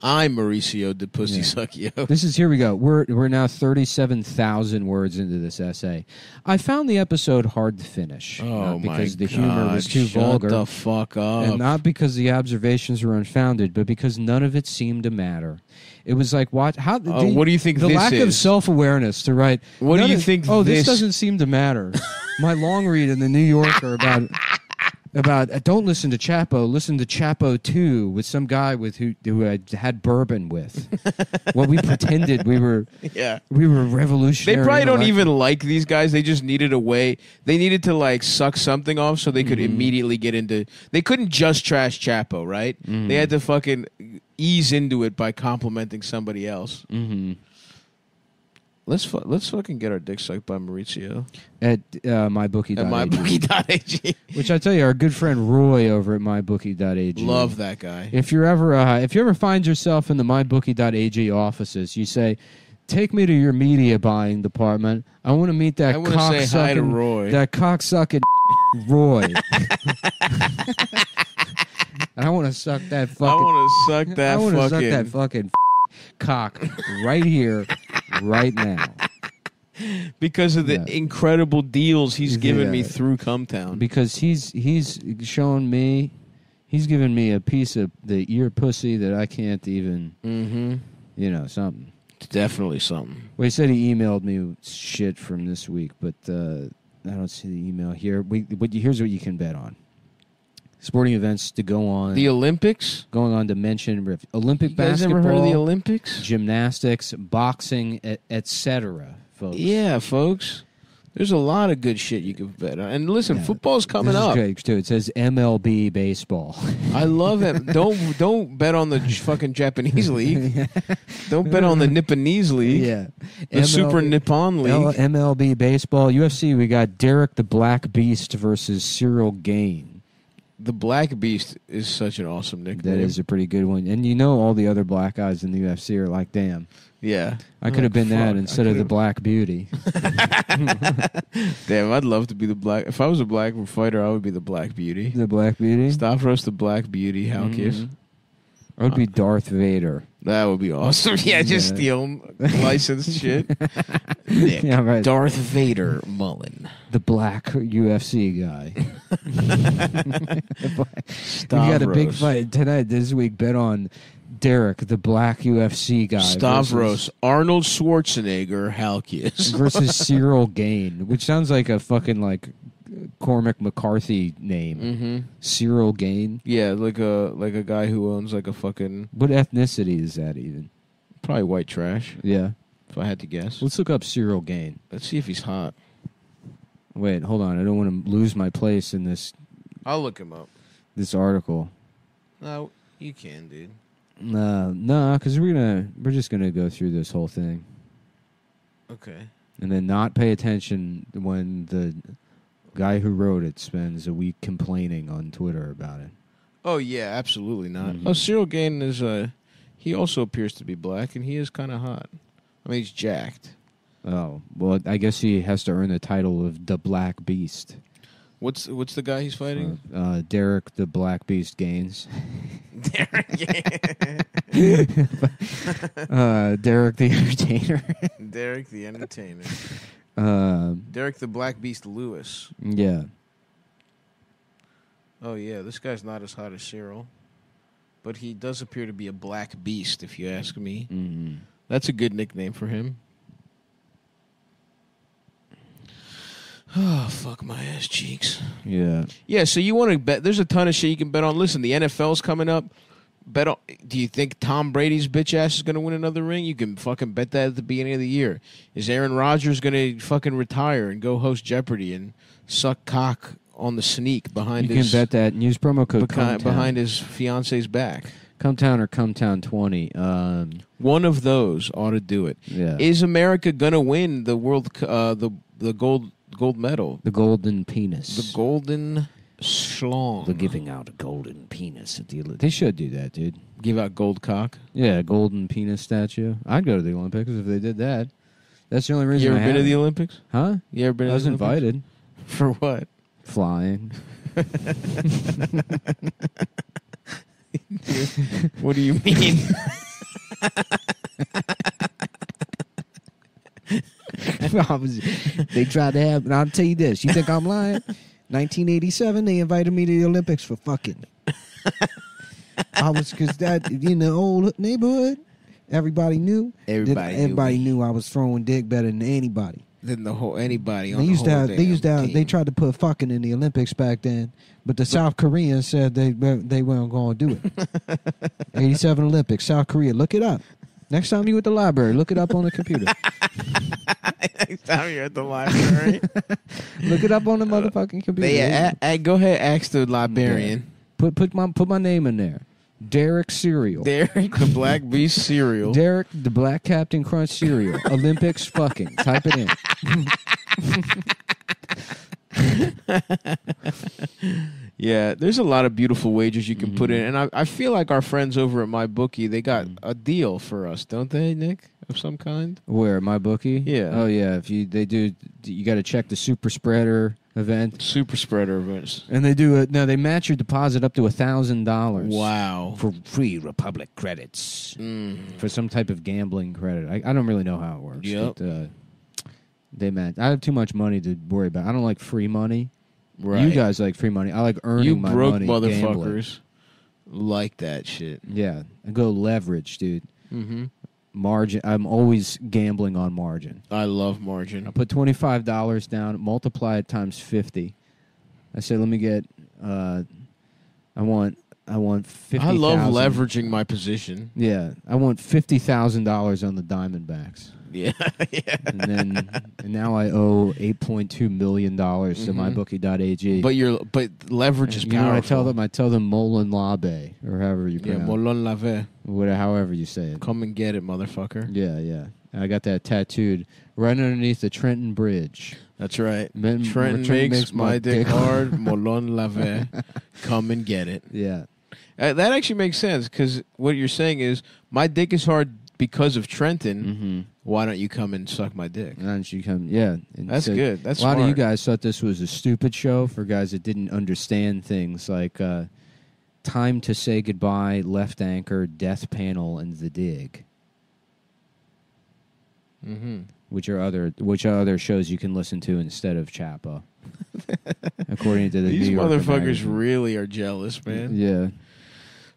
I'm Mauricio de Pussy Yeah. Suckio. This is here we go. We're we're now thirty seven thousand words into this essay. I found the episode hard to finish. Oh because the God. humor was too Shut vulgar. the fuck up. and not because the observations were unfounded, but because none of it seemed to matter. It was like watch how uh, Oh, the, what do you think the lack of self awareness to write. What do you of- think Oh, this this- doesn't seem to matter. My long read in the New Yorker about about uh, don't listen to Chapo, listen to Chapo two with some guy with who who I had bourbon with. what we pretended we were yeah. we were revolutionary. They probably don't even like these guys. They just needed a way. They needed to like suck something off so they could Mm-hmm. immediately get into. They couldn't just trash Chapo, right? Mm-hmm. They had to fucking ease into it by complimenting somebody else. Mhm. Let's fu- let's fucking get our dick sucked by Maurizio at uh, mybookie.ag. at mybookie.ag. Which I tell you, our good friend Roy over at mybookie.ag. Love that guy. If you're ever uh, if you ever find yourself in the mybookie.ag offices, you say, "Take me to your media buying department. I want to meet that I to say hi to cocksucking Roy. that cocksucking Roy." and I want to suck that I fucking. want to suck that I want to suck that fucking cock right here, right now. because of the Yeah. incredible deals he's given me Yeah. through Cumtown. because he's he's shown me he's given me a piece of the ear pussy that I can't even mm-hmm. you know something. It's definitely something. Well, he said he emailed me shit from this week, but uh, I don't see the email here. We, but here's what you can bet on: sporting events to go on, The Olympics. going on to mention Olympic You guys basketball, heard of the Olympics? gymnastics, boxing, etc. Folks, Yeah, folks. There's a lot of good shit you can bet on. And listen, Yeah. football's coming up. Great too. It says MLB baseball. I love it. Don't don't bet on the fucking Japanese league. Don't bet on the Nipponese league. yeah, The Super Nippon League. L- MLB baseball, UFC. We got Derrick the Black Beast versus Ciryl Gane. The Black Beast is such an awesome nickname. That is a pretty good one. And you know, all the other black guys in the UFC are like, damn, yeah. I could have been Fuck, that instead of the Black Beauty. Damn, I'd love to be the black. If I was a black fighter, I would be the Black Beauty. the Black Beauty? Stavros the Black Beauty. How kiss? Mhm. I would be Darth Vader. That would be awesome. Yeah, just Yeah. steal licensed shit. Nick, Yeah, right. Darth Vader Mullen. The black UFC guy. We got a big fight tonight, this week. Bet on Derrick, the black UFC guy. Stavros, versus- Arnold Schwarzenegger, Halkias. versus Ciryl Gane, which sounds like a fucking like Cormac McCarthy name. mm-hmm. Ciryl Gane. Yeah, like a like a guy who owns like a fucking What ethnicity is that even? probably white trash. Yeah. If I had to guess, Let's look up Ciryl Gane. let's see if he's hot. Wait, hold on. I don't want to lose my place in this I'll look him up. this article. No, you can, dude. No, no, because we're gonna we're just gonna go through this whole thing Okay. and then not pay attention when the guy who wrote it spends a week complaining on Twitter about it. Oh yeah, absolutely not. Mhm. Oh, Ciryl Gane is uh he also appears to be black, and he is kind of hot. I mean, he's jacked. Oh well, I guess he has to earn the title of the Black Beast. What's what's the guy he's fighting? Uh, uh, Derek the Black Beast Gaines. uh, Derek the Entertainer. Derek the Entertainer. um, Derrick the Black Beast Lewis. yeah. Oh yeah, this guy's not as hot as Ciryl, but he does appear to be a black beast, if you ask me. Mm. That's a good nickname for him. Oh fuck my ass cheeks. Yeah. Yeah, so you want to bet? There's a ton of shit you can bet on. Listen, the NFL's coming up. Bet on. Do you think Tom Brady's bitch ass is going to win another ring? You can fucking bet that at the beginning of the year. Is Aaron Rodgers going to fucking retire and go host Jeopardy and suck cock on the sneak behind You his can bet that. Use promo code behind, behind his fiance's back? Cumtown or Cumtown twenty. Um, One of those ought to do it. yeah. Is America going to win the world uh, the the gold gold medal? the golden penis. The golden schlong. They're giving out a golden penis at the. Olympics. They should do that, dude. Give out gold cock. Yeah, golden penis statue. I'd go to the Olympics if they did that. That's the only reason. You ever I been to the Olympics? Huh? You ever been? I to was the Olympics? invited. For what? Flying. What do you mean? I was- they tried to have, and I'll tell you this. You think I'm lying? 1987, they invited me to the Olympics for fucking. I was because that in the old neighborhood, everybody knew. that Everybody knew everybody knew, I was throwing dick better than anybody. Than the whole anybody on They the used to whole have, they used to have, they tried to put fucking in the Olympics back then, but the South Koreans said they they weren't going to do it. 87 Olympics, South Korea. Look it up. Next time you at the library, look it up on the computer. Next time you're at the library, look it up on the motherfucking computer. a, a, go ahead ask the librarian. Put put my put my name in there. Derek Cereal. Derek the Black Beast cereal. Derek the Black Captain Crunch Cereal. Olympics fucking. Type it in. yeah, there's a lot of beautiful wagers you can put in, Mhm. and I, I feel like our friends over at my bookie they got Mhm. a deal for us, don't they, Nick, of some kind? Where my bookie? Yeah. Oh yeah. If you they do, you got to check the super spreader event, Super spreader events. and they do it. Now they match your deposit up to a thousand dollars. Wow. For free Republic credits Mm. for some type of gambling credit. I, I don't really know how it works. Yep. but, uh, they match. I have too much money to worry about. I don't like free money. Right. You guys like free money. I like earning you my broke money. gambling. motherfuckers like that shit. Yeah, I go leverage, dude. Mm-hmm. Margin. I'm always gambling on margin. I love margin. I margin. put twenty five dollars down, multiply it times fifty. I say, let me get. Uh, I want. I want fifty. I love leveraging my position. Yeah, I want fifty thousand dollars on the Diamondbacks, Yeah, yeah. and then and now I owe eight point two million dollars to Mhm. mybookie.ag. But you're but leverage is you powerful. know what I tell them? I tell them Molin Labe or however you Yeah, pronounce, molon lave. whatever, however you say it. Come and get it, motherfucker. Yeah, yeah. I got that tattooed right underneath the Trenton Bridge. That's right. Men- Trenton, Trenton makes, my dick, hard. Molon lave. Come and get it. Yeah. Uh, that actually makes sense because what you're saying is my dick is hard because of Trenton. Mm-hmm. Why don't you come and suck my dick? And she come, yeah. That's good. That's a lot of you guys thought this was a stupid show for guys that didn't understand things like uh, Time to Say Goodbye, Left Anchor, Death Panel, and The Dig, Mm-hmm. which are other which are other shows you can listen to instead of Chapo. according to the These motherfuckers magazine. really are jealous, man. Yeah.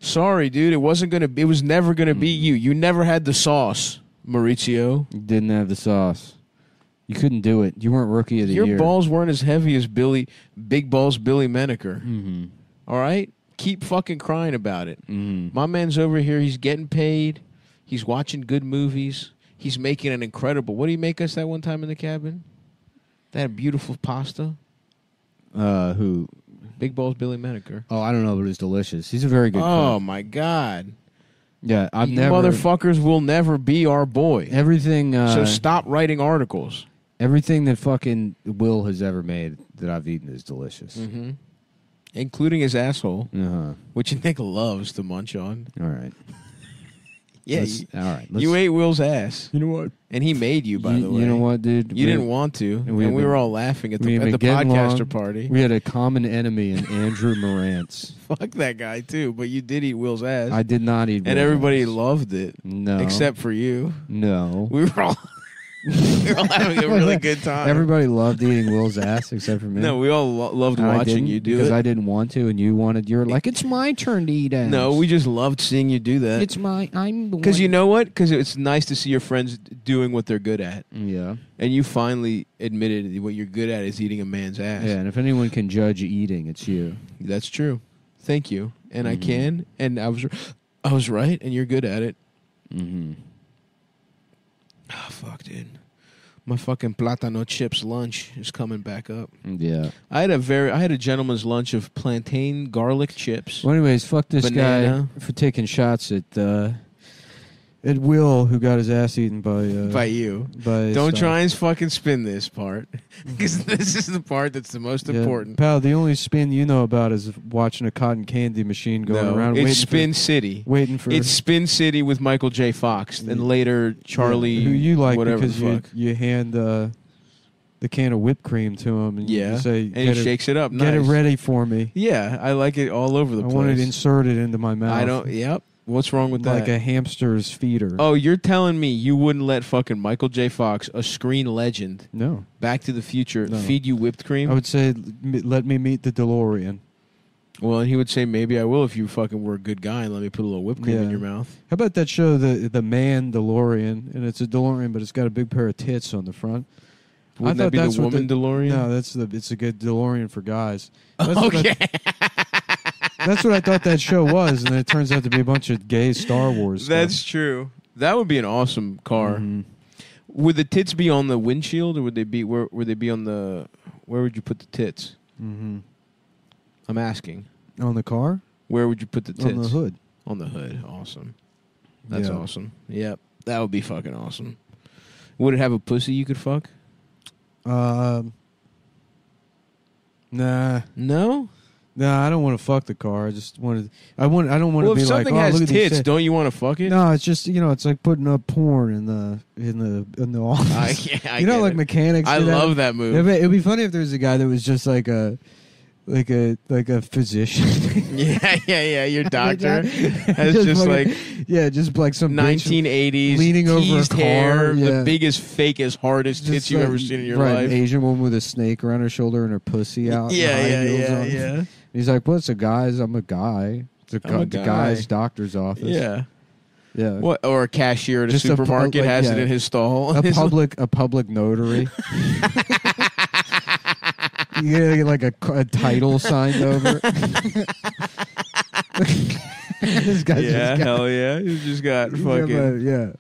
Sorry, dude. It wasn't gonna. Be it was never gonna be Mm. you. You never had the sauce, Maurizio. You didn't have the sauce. You couldn't do it. You weren't rookie of the year. Your year. balls weren't as heavy as Billy, Big Balls Billy Menaker. Mm-hmm. All right, keep fucking crying about it. Mm-hmm. My man's over here. He's getting paid. He's watching good movies. He's making an incredible. What did he make us that one time in the cabin? That beautiful pasta. Uh, who? Big Balls Billy Menaker. Oh, I don't know, but it was delicious. He's a very good Oh cook. my god! Yeah, I've you never. motherfuckers will never be our boy. Everything. Uh, so stop writing articles. Everything that fucking Will has ever made that I've eaten is delicious. Mm-hmm. Including his asshole, Uh huh. which Nick loves to munch on. All right. Yeah, Let's- you, all right. you ate Will's ass, You know what? and he made you. By you, the way, you know what, dude? You We- didn't want to, and we we, been- were all laughing at the, at the podcaster along. party. We had a common enemy in Andrew Marantz. Fuck that guy too, but you did eat Will's ass, I did not eat. and everybody loved it no, except for you. no. We were all we were all having a really good time. Everybody loved eating Will's ass except for me. no, we all lo- loved I watching didn't you do because it. I didn't want to, and you wanted. You were like, "It's my turn to eat ass." no, we just loved seeing you do that. It's my. I'm Because you know what? Because it's nice to see your friends doing what they're good at, Yeah, and you finally admitted what you're good at is eating a man's ass. yeah. And if anyone can judge eating, it's you. That's true. Thank you, and I Mhm. can, and I was, I was right, and you're good at it. Mm-hmm. Oh fuck, dude. My fucking platano chips lunch is coming back up. Yeah. I had a very, I had a gentleman's lunch of plantain garlic chips. Well, anyways, fuck this Banana. guy for taking shots at uh, at Will, who got his ass eaten by uh, By you. by Don't try and fucking spin this part, because this is the part that's the most Yeah. important. pal. The only spin you know about is watching a cotton candy machine going no, around it's Spin for, City. waiting for It's Spin City with Michael J. Fox, and Yeah. later Charlie, Yeah, who you like whatever because you you hand uh, the can of whipped cream to him and Yeah, you say and he it, shakes it up. get it ready for me. Yeah, I like it all over the I place. want it inserted into my mouth. I don't. Yep. What's wrong with that? like that? a hamster's feeder. oh, you're telling me you wouldn't let fucking Michael J. Fox, a screen legend, no. Back to the Future, No. feed you whipped cream? I would say "M- let me meet the DeLorean. well, and he would say maybe I will if you fucking were a good guy and let me put a little whipped cream in Yeah. your mouth. How about that show, the the Man DeLorean, and it's a DeLorean, but it's got a big pair of tits on the front. Wouldn't I that be thought the that's what woman the- DeLorean? No, that's the it's a good DeLorean for guys. That's what I- okay. that's what I thought that show was, and it turns out to be a bunch of gay Star Wars. That's true. That would be an awesome car. Mhm. Would the tits be on the windshield, or would they be where? Would they be on the? Where would you put the tits? Mhm. I'm asking. on the car, Where would you put the tits? on the hood. On the hood. Awesome. That's Yeah. awesome. Yep. That would be fucking awesome. Would it have a pussy you could fuck? Um, nah, No. Nah. I don't want to fuck the car. I just wanted. I want. I don't want Well, to if be like, something oh, has look at these tits, tits. don't you want to fuck it? No, it's just you know, it's like putting up porn in the in the in the office. I, yeah, I you know, get like it. mechanics. I do that? love that. It'd be, it'd be funny if there was a guy that was just like a, like a like a physician. yeah, yeah, yeah. Your doctor has Just just fucking- like yeah, just like some 1980s leaning over a car, hair, yeah. the biggest, fakest, hardest just tits you've like- ever seen in your right, life. An Asian woman with a snake around her shoulder and her pussy out. yeah, yeah, yeah, on. yeah. He's like, "What's a guy's? I'm a guy. It's a, a gu- the guy." guy's doctor's office. Yeah. yeah. What? Or a cashier at a Just a supermarket like, has it in his stall. A public, a public notary. You get like a, a title signed over. this guy's yeah, just got, hell yeah. He's just got he's got fucking a- yeah,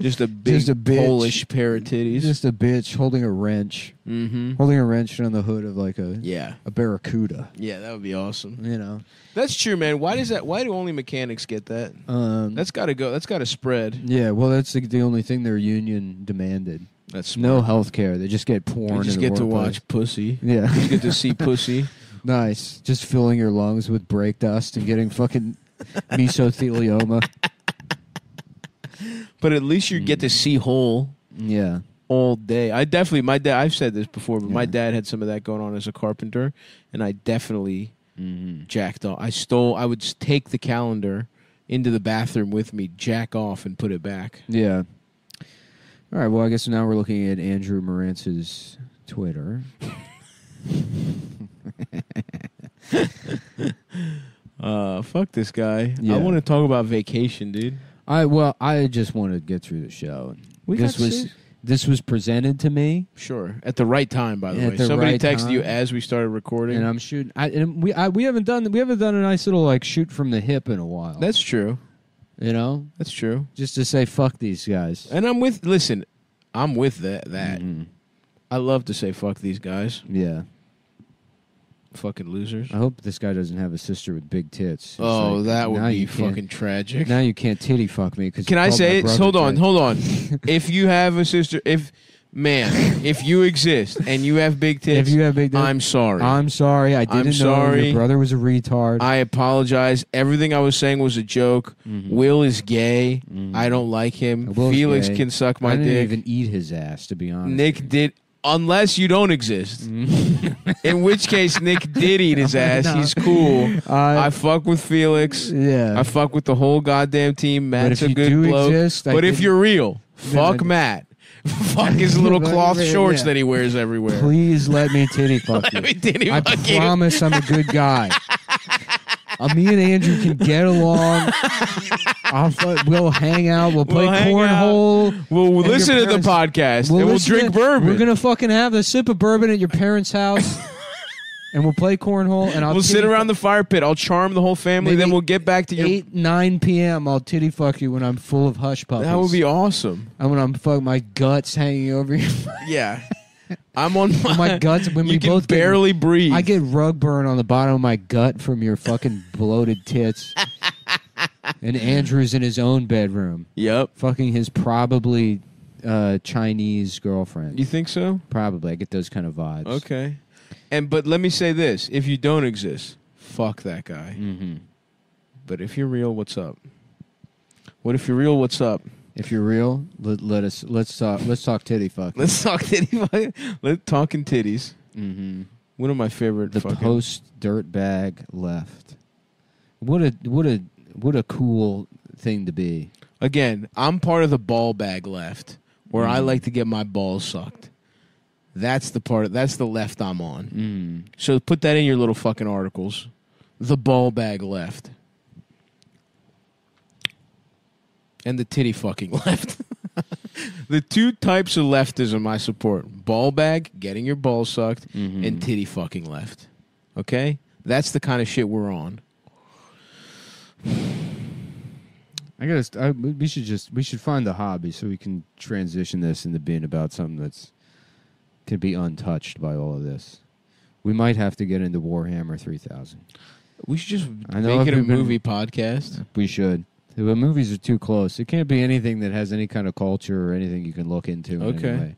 just a big just a bitch. Polish pair of titties. just a bitch holding a wrench, mm-hmm. holding a wrench on the hood of like a Yeah. a barracuda. Yeah, that would be awesome. You know, That's true, man. Why does that? Why do only mechanics get that? um, That's got to go. That's got to spread. yeah. Well, that's the, the only thing their union demanded. That's No health care. They just get porn. You just in the get to workplace. watch pussy. Yeah. You get to see pussy. nice. Just filling your lungs with brake dust and getting fucking mesothelioma. But at least you get to see whole Yeah. all day. I definitely my dad. I've said this before, but my Yeah. dad had some of that going on as a carpenter, and I definitely Mm-hmm. jacked off. I stole. I would s- take the calendar into the bathroom with me, jack off, and put it back. Yeah. All right. Well, I guess now we're looking at Andrew Marantz's Twitter. Uh, fuck this guy. Yeah. I want to talk about vacation, dude. I well, I just want to get through the show. We this was this was presented to me, Sure, at the right time. By the At way, the somebody right texted you as we started recording. and I'm shooting. I, and we I, we haven't done we haven't done a nice little like shoot from the hip in a while. That's true. You know, That's true. just to say fuck these guys. And I'm with. Listen, I'm with that. That Mhm. I love to say fuck these guys, Yeah. fucking losers. I hope this guy doesn't have a sister with big tits. It's Oh, like, that would now be you can't- fucking tragic. Now you can't titty fuck me because Can I say it? Hold on, hold on. if you have a sister, if man, if you exist and you have big tits, If you have big tits, I'm sorry. I'm sorry. I didn't know sorry. your brother was a retard. I apologize. Everything I was saying was a joke. Mhm. Will is gay. Mhm. I don't like him. Will's Felix gay. can suck my I didn't dick. even eat his ass, to be honest. Nick did. Unless you don't exist, Mhm. in which case Nick did eat his ass. No. He's cool. I I, fuck with Felix. yeah. I fuck with the whole goddamn team. but Matt's if a you good bloke. exist, I but if didn't- you're real, fuck I- Matt. fuck his little cloth shorts that he wears everywhere. please let me titty fuck you. Let me titty I fuck you. promise I'm a good guy. Uh, me and Andrew can get along. I'll fu- we'll hang out. We'll play We'll hang cornhole. We'll your listen to the parents- podcast and we'll listen drink to- bourbon. We're gonna fucking have a sip of bourbon at your parents' house, and we'll play cornhole. And I'll we'll sit around the fire pit. I'll charm the whole family. Then we'll get back to your. eight nine p.m. I'll titty fuck you when I'm full of hush puppies. That would be awesome. And when I'm fuck my guts hanging over you. Yeah, I'm on my, my guts when you we both get- barely breathe. I get rug burn on the bottom of my gut from your fucking bloated tits. and Andrew's in his own bedroom, Yep. fucking his probably uh, Chinese girlfriend. You think so? probably, I get those kind of vibes. Okay. And but let me say this: if you don't exist, fuck that guy. Mm-hmm. But if you're real, what's up? What if you're real? What's up? If you're real, let, let us let's talk let's talk titty fuck. Let's talk titty. fuck. Let's talking titties. mm-hmm. One of my favorite. The fucking, post dirt bag left. What a what a what a cool thing to be. Again, I'm part of the ball bag left, where I Mm. like to get my balls sucked. That's the part. That's the left I'm on. Mm. So put that in your little fucking articles. The ball bag left. And the titty fucking left. the two types of leftism I support ball bag, getting your balls sucked, Mhm. and titty fucking left. Okay? That's the kind of shit we're on. I gotta. I, we should just. We should find a hobby so we can transition this into being about something that's can be untouched by all of this. We might have to get into Warhammer three thousand. We should just I know make it a been- movie podcast. We should. The movies are too close. It can't be anything that has any kind of culture or anything you can look into. in Okay. way.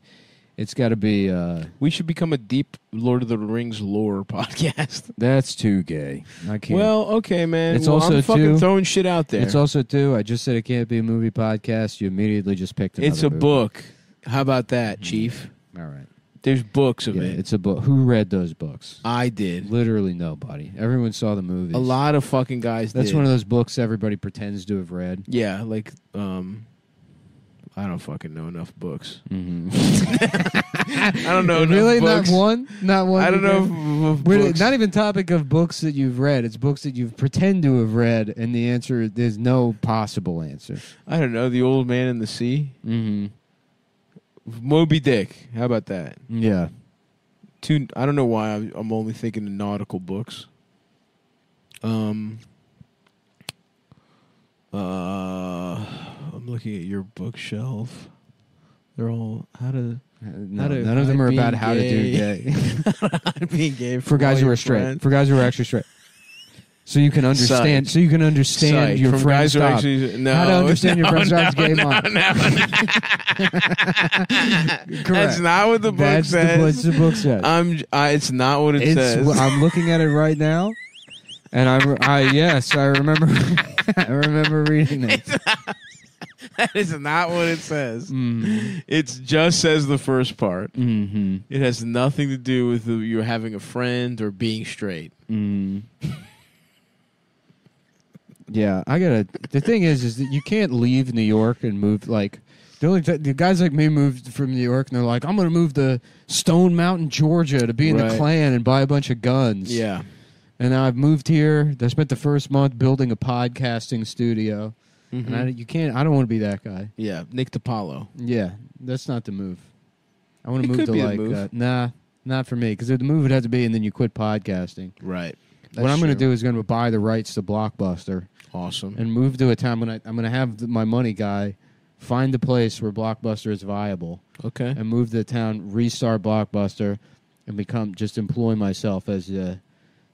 It's got to be. Uh, We should become a deep Lord of the Rings lore podcast. that's too gay. I can't. Well, okay, man. It's Well, also, I'm fucking too- throwing shit out there. it's also too. I just said it can't be a movie podcast. You immediately just picked. It's a movie. book. How about that, Chief? All right. There's books of Yeah, it. it's a book. Who read those books? I did. Literally nobody. Everyone saw the movies. A lot of fucking guys That's did. one of those books everybody pretends to have read. yeah, like um I don't fucking know enough books. Mm-hmm. I don't know enough really, books. not one, not one. I don't know can- of, of books. not even topic of books that you've read. It's books that you've pretend to have read, and the answer there's no possible answer. I don't know. The Old Man in the Sea, Mm-hmm. Moby Dick. How about that? Yeah. Two. I don't know why I'm, I'm only thinking of nautical books. Um. Uh, I'm looking at your bookshelf. They're all how to No, How to none of them are about being how to do gay. gay. being gay for guys who are straight. friends. For guys who are actually straight. So you can understand. Psych. So you can understand Psych. your From friend guys actually no. How to understand your no, friend no, stop's gay no, mom. no, no. That's not what the book That's the, says. what the book says. I'm. I, it's not what it it's. says. I'm looking at it right now, and I. I yes, I remember. I remember reading it. that is not what it says. Mm. It just says the first part. hmm It has nothing to do with you having a friend or being straight. Mm. Yeah, I gotta. The thing is, is that you can't leave New York and move like. The only t- the guys like me moved from New York and they're like, I'm gonna move to Stone Mountain, Georgia, to be in the Right. Klan and buy a bunch of guns. Yeah. And now I've moved here. I spent the first month building a podcasting studio. And I, you can't. I don't want to be that guy. yeah. Nick DiPaolo. Yeah, that's not the move. I want It to move could to be like, move. Uh, nah, not for me. Because the move would have to be, and then you quit podcasting. Right. what I'm going to do is going to buy the rights to Blockbuster Awesome. and move to a town when I, I'm going to have the, my money guy find the place where Blockbuster is viable Okay. and move to the town, restart Blockbuster, and become just employ myself as the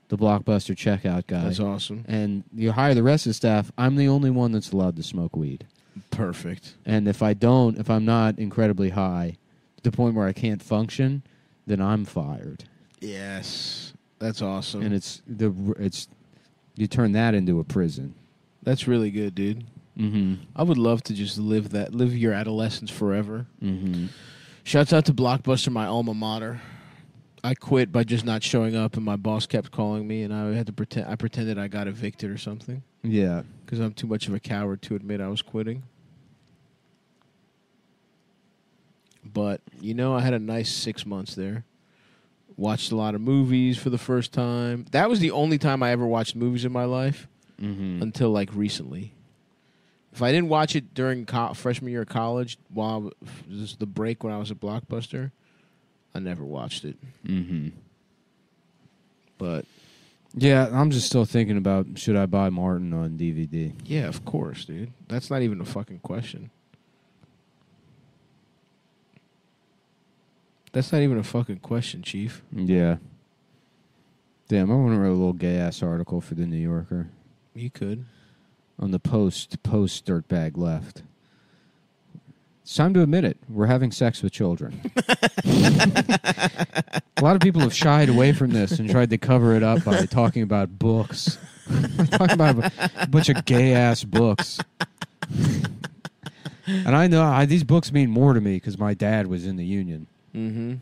the Blockbuster checkout guy. That's awesome. and you hire the rest of the staff. I'm the only one that's allowed to smoke weed. Perfect. And if I don't, if I'm not incredibly high to the point where I can't function, then I'm fired. Yes. That's awesome. And it's the it's you turn that into a prison. That's really good, dude. Mm-hmm. I would love to just live that, live your adolescence forever. Mm-hmm. Shouts out to Blockbuster, my alma mater. I quit by just not showing up, and my boss kept calling me, and I had to pretend. I pretended I got evicted or something Yeah. because I'm too much of a coward to admit I was quitting. But you know, I had a nice six months there. Watched a lot of movies for the first time. That was the only time I ever watched movies in my life Mm-hmm. until like recently. If I didn't watch it during co- freshman year of college, while I w- this is the break when I was at Blockbuster, I never watched it. Mm-hmm. But Yeah, I'm just still thinking about should I buy Martin on DVD. yeah, of course, dude. That's not even a fucking question. That's not even a fucking question, Chief. Yeah. Damn, I want to write a little gay ass article for the New Yorker You could. on the post post dirtbag left. It's time to admit it. We're having sex with children. a lot of people have shied away from this and tried to cover it up by talking about books. talking about a bunch of gay ass books. and I know I, these books mean more to me because my dad was in the union. Mm-hmm.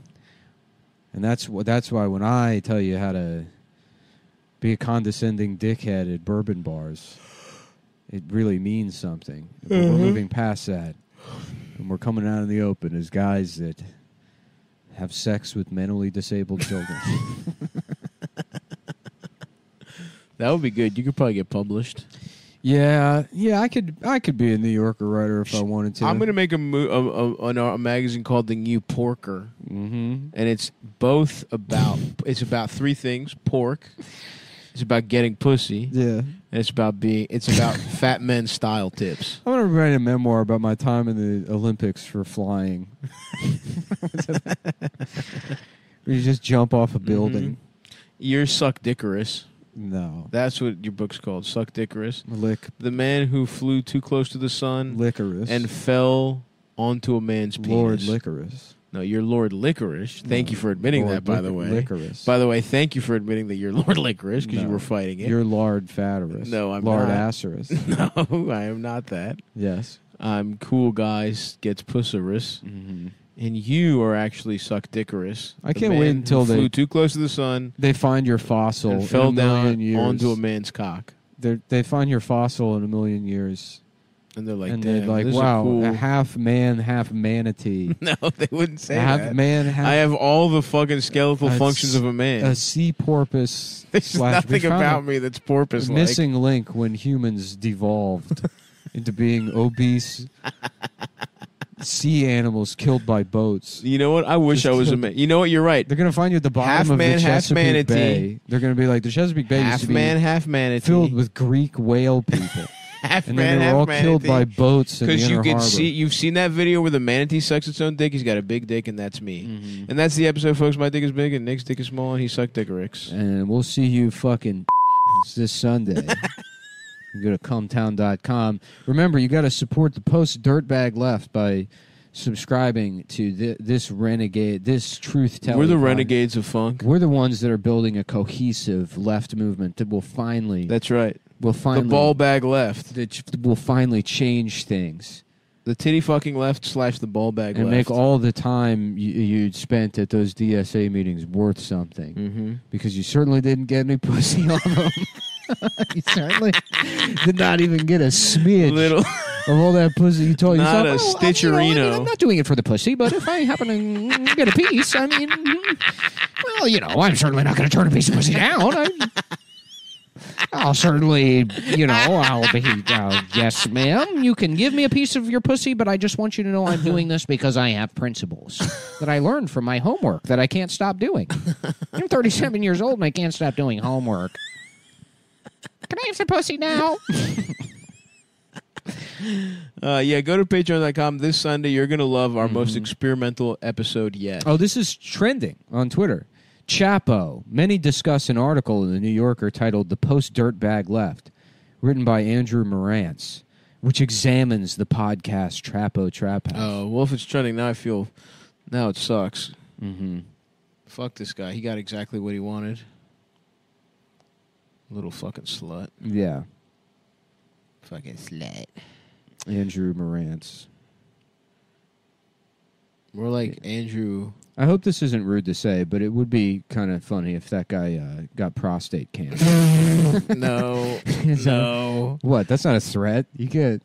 And that's that's why when I tell you how to be a condescending dickhead at bourbon bars, it really means something. But We're moving past that, and we're coming out in the open as guys that have sex with mentally disabled children. That would be good. You could probably get published. yeah, yeah, I could I could be a New Yorker writer if I wanted to. I'm gonna make a, mo- a, a, a magazine called The New Porker. hmm and it's both about it's about three things pork it's about getting pussy Yeah, and it's about being it's about fat men style tips I'm gonna write a memoir about my time in the Olympics for flying. You just jump off a mm-hmm. building. you're suck dickorous No. that's what your book's called suck dickorous Lick the man who flew too close to the sun licorice. and fell onto a man's penis Lord Licorice. No you're lord licorice thank No, you for admitting Lord that by Lic- the way Licorice. by the way thank you for admitting that you're lord licorice because you were fighting it You're Lord Fatterus. No, I'm Lord not. Asserus. no i am not that yes. i'm cool guys gets pusserous Mm-hmm. and you are actually suck dickorous. I can't wait until they- flew too close to the sun They find your fossil fell a down years. onto a man's cock, They're, they find your fossil in a million years, and they're like, and they're like, "Wow, cool." a half man, half manatee, no, they wouldn't say half that. man, half I have all the fucking skeletal functions of a man. a sea porpoise. There's nothing about me that's porpoise like. missing link when humans devolved into being obese sea animals killed by boats. You know what? I wish Just I was a man. You know what? You're right. They're gonna find you at the bottom Half of man, the half Chesapeake manatee. Bay. They're gonna be like the Chesapeake Bay used half to be man, half manatee. filled with Greek whale people, half and man, then they half were all manatee. killed by boats Because you can see, you've seen that video where the manatee sucks its own dick. He's got a big dick, and that's me. Mhm. And that's the episode, folks. My dick is big, and Nick's dick is small, and he sucked dickorix. and we'll see you fucking meetings this Sunday. you go to cumtown.com. Remember, you got to support the post Dirtbag Left by subscribing to thi- this renegade, this truth telling. We're the renegades of funk. We're the ones that are building a cohesive left movement that will finally, That's right. will finally The ball bag left. that ch- will finally change things The titty fucking left slash the ball bag and left. make all the time you, you'd spent at those DSA meetings worth something. Mm-hmm. because you certainly didn't get any pussy on them. you certainly did not even get a smidge Little. Of all that pussy you told Not yourself. a "Oh, I- you know, I mean, stitcherino." I'm not doing it for the pussy, but if I happen to get a piece, I mean, well, you know, I'm certainly not going to turn a piece of pussy down. I, I'll certainly, you know, I'll be, uh, yes, ma'am, you can give me a piece of your pussy, but I just want you to know I'm doing this because I have principles that I learned from my homework that I can't stop doing. I'm 37 years old and I can't stop doing homework. Can I have some pussy now? Uh, yeah, go to patreon.com this Sunday. You're going to love our most experimental episode yet. Oh, this is trending on Twitter. Chapo. Many discuss an article in the New Yorker titled The Post Dirtbag Left, written by Andrew Marantz, which examines the podcast Chapo Trap House. Oh, well, if it's trending now, I feel now it sucks. Mm-hmm. Fuck this guy. He got exactly what he wanted. Little fucking slut. Yeah, Fucking slut. Andrew Marantz. We're like Andrew. I hope this isn't rude to say, but it would be kind of funny if that guy uh, got prostate cancer. no. Is that- no. what? That's not a threat. You get.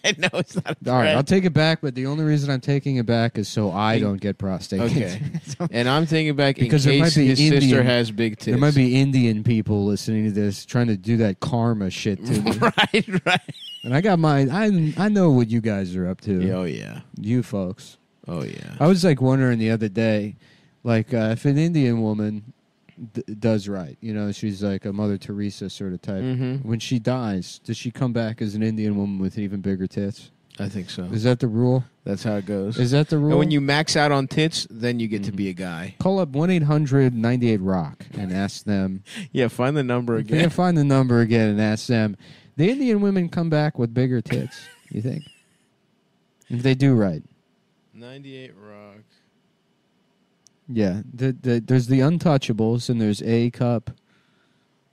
I know it's not a All right. I'll take it back, but the only reason I'm taking it back is so I don't get prostate Okay. cancer. and I'm taking back Because there in might be his sister Indian- has big tits. There might be Indian people listening to this trying to do that karma shit to me. right, right. and I got my I I know what you guys are up to. Yeah, oh yeah. You folks. Oh yeah. I was like wondering the other day like uh, if an Indian woman d- does right, you know, she's like a Mother Teresa sort of type. Mm-hmm. When she dies, does she come back as an Indian woman with even bigger tits? I think so. Is that the rule? That's how it goes. Is that the rule? And when you max out on tits, then you get to Mhm. be a guy. call up 1-800-98-ROCK and ask them Yeah, find the number again. can find the number again and ask them. The Indian women come back with bigger tits. You think? If they do right, 98 Rock. Yeah. The, the, there's the untouchables and there's A cup.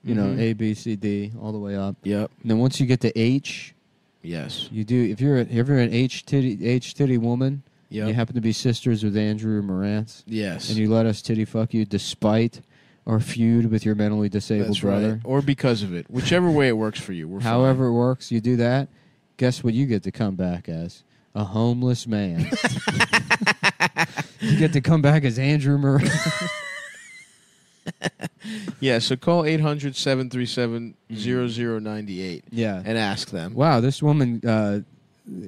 You know, Mhm. A B C D all the way up. Yep. And then once you get to H, Yes. you do. If you're a, if you're an H titty H titty woman, Yep. you happen to be sisters with Andrew Marantz, yes. and you let us titty fuck you despite our feud with your mentally disabled That's brother. right. Or because of it. Whichever way it works for you. We're fine. However it works, you do that. Guess what you get to come back as? A homeless man. you get to come back as Andrew Murray. Yeah, so call 800 737 0098 yeah. and ask them. Wow, this woman uh,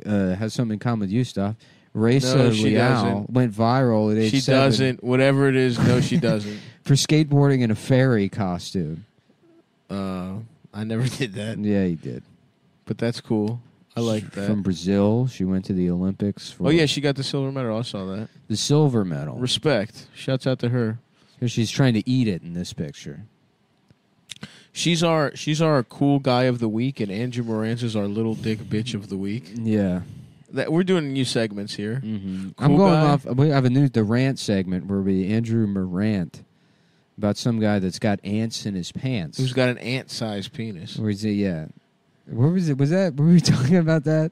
uh, has something in common with you, stuff. Rayssa No, she Leal doesn't. went viral at age She seven doesn't. Whatever it is, no, she doesn't. for skateboarding in a fairy costume. Uh, I never did that, Yeah, he did. but that's cool. I like that. From Brazil, she went to the Olympics for oh yeah, she got the silver medal. I saw that. the silver medal. Respect. Shouts out to her. Because she's trying to eat it in this picture. She's our she's our cool guy of the week, and Andrew Marantz is our little dick bitch of the week. Yeah. That we're doing new segments here. Mm-hmm. Cool I'm going guy. off. We have a new the rant segment where we Andrew Morant about some guy that's got ants in his pants. Who's got an ant-sized penis? Where is he? Yeah. Where was it? Was that? Were we talking about that?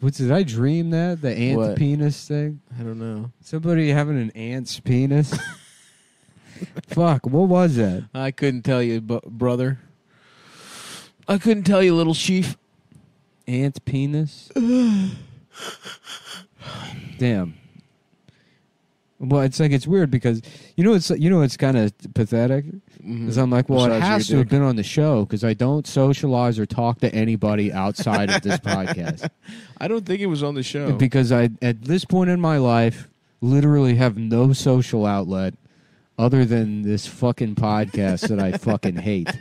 What did I dream that the ant What? penis thing? I don't know. Somebody having an ant's penis. Fuck. What was that? I couldn't tell you, bu- brother. I couldn't tell you, little chief. Ant penis. Damn. Well, it's like it's weird because you know it's you know it's kind of pathetic. Because I'm like, well, it Besides your has to have been on the show because I don't socialize or talk to anybody outside of this podcast. I don't think it was on the show. Because I, at this point in my life, literally have no social outlet other than this fucking podcast that I fucking hate.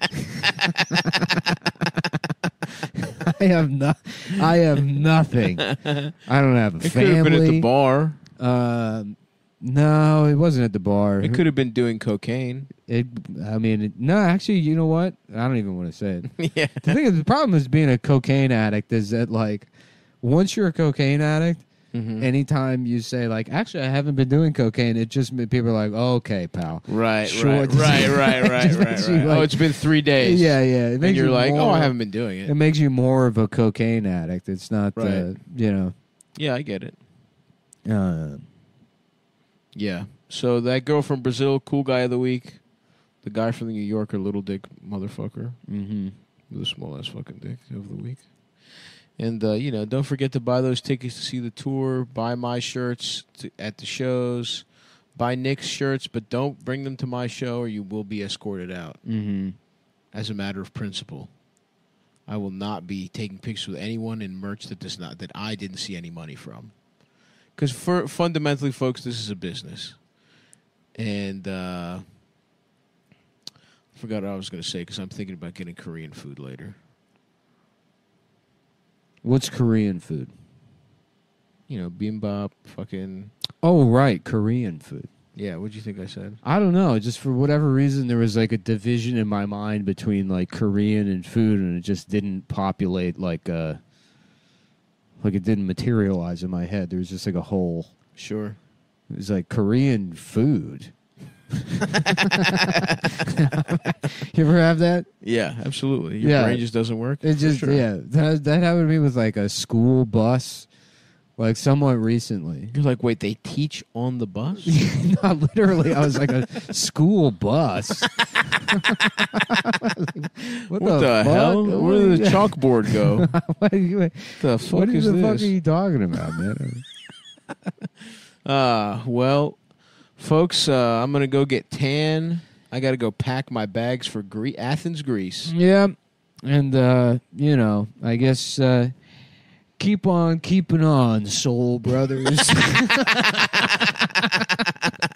I have no, I have nothing. I don't have a it could have been at the family. bar. Um, No, it wasn't at the bar. It could have been doing cocaine. It. I mean, it, no. Actually, you know what? I don't even want to say it. yeah. The thing is, the problem is being a cocaine addict is that like, once you're a cocaine addict, Mhm. anytime you say like, actually, I haven't been doing cocaine, it just people are like, oh, okay, pal. Right, Sure, right, right, right, right, right, you, right. like- oh, it's been three days. Yeah, yeah. It and you're you like, more, oh, I haven't been doing It it. makes you more of a cocaine addict. It's not, uh, Right. you know. Yeah, I get it. Uh, Yeah. So that girl from Brazil, cool guy of the week. The guy from the New Yorker, little dick motherfucker, mm-hmm. the small ass fucking dick of the week. And uh, you know, don't forget to buy those tickets to see the tour. Buy my shirts to, at the shows. Buy Nick's shirts, but don't bring them to my show, or you will be escorted out. Mm-hmm. As a matter of principle, I will not be taking pictures with anyone in merch that does not that I didn't see any money from. Because for fundamentally, folks, this is a business, and uh, I forgot what I was going to say because I'm thinking about getting Korean food later. What's Korean food? You know, bibimbap, fucking Oh, right, Korean food. yeah. What'd you think I said? I don't know. Just for whatever reason, there was like a division in my mind between like Korean and food, and it just didn't populate like uh like it didn't materialize in my head. There was just like a hole. Sure. It was like Korean food. you ever have that? Yeah, absolutely. Your Yeah. brain just doesn't work. It For just sure. yeah. That that happened to me with like a school bus, like somewhat recently. You're like, wait, they teach on the bus? Not literally. I was like a school bus. what, What the, fuck? hell? Where did the chalkboard go? what are you- the fuck what is the fuck are you talking about, man? Uh, well, folks, uh, I'm gonna go get tan. I got to go pack my bags for Gre- Athens, Greece. yeah, and uh, you know, I guess uh, Keep on keeping on, soul brothers.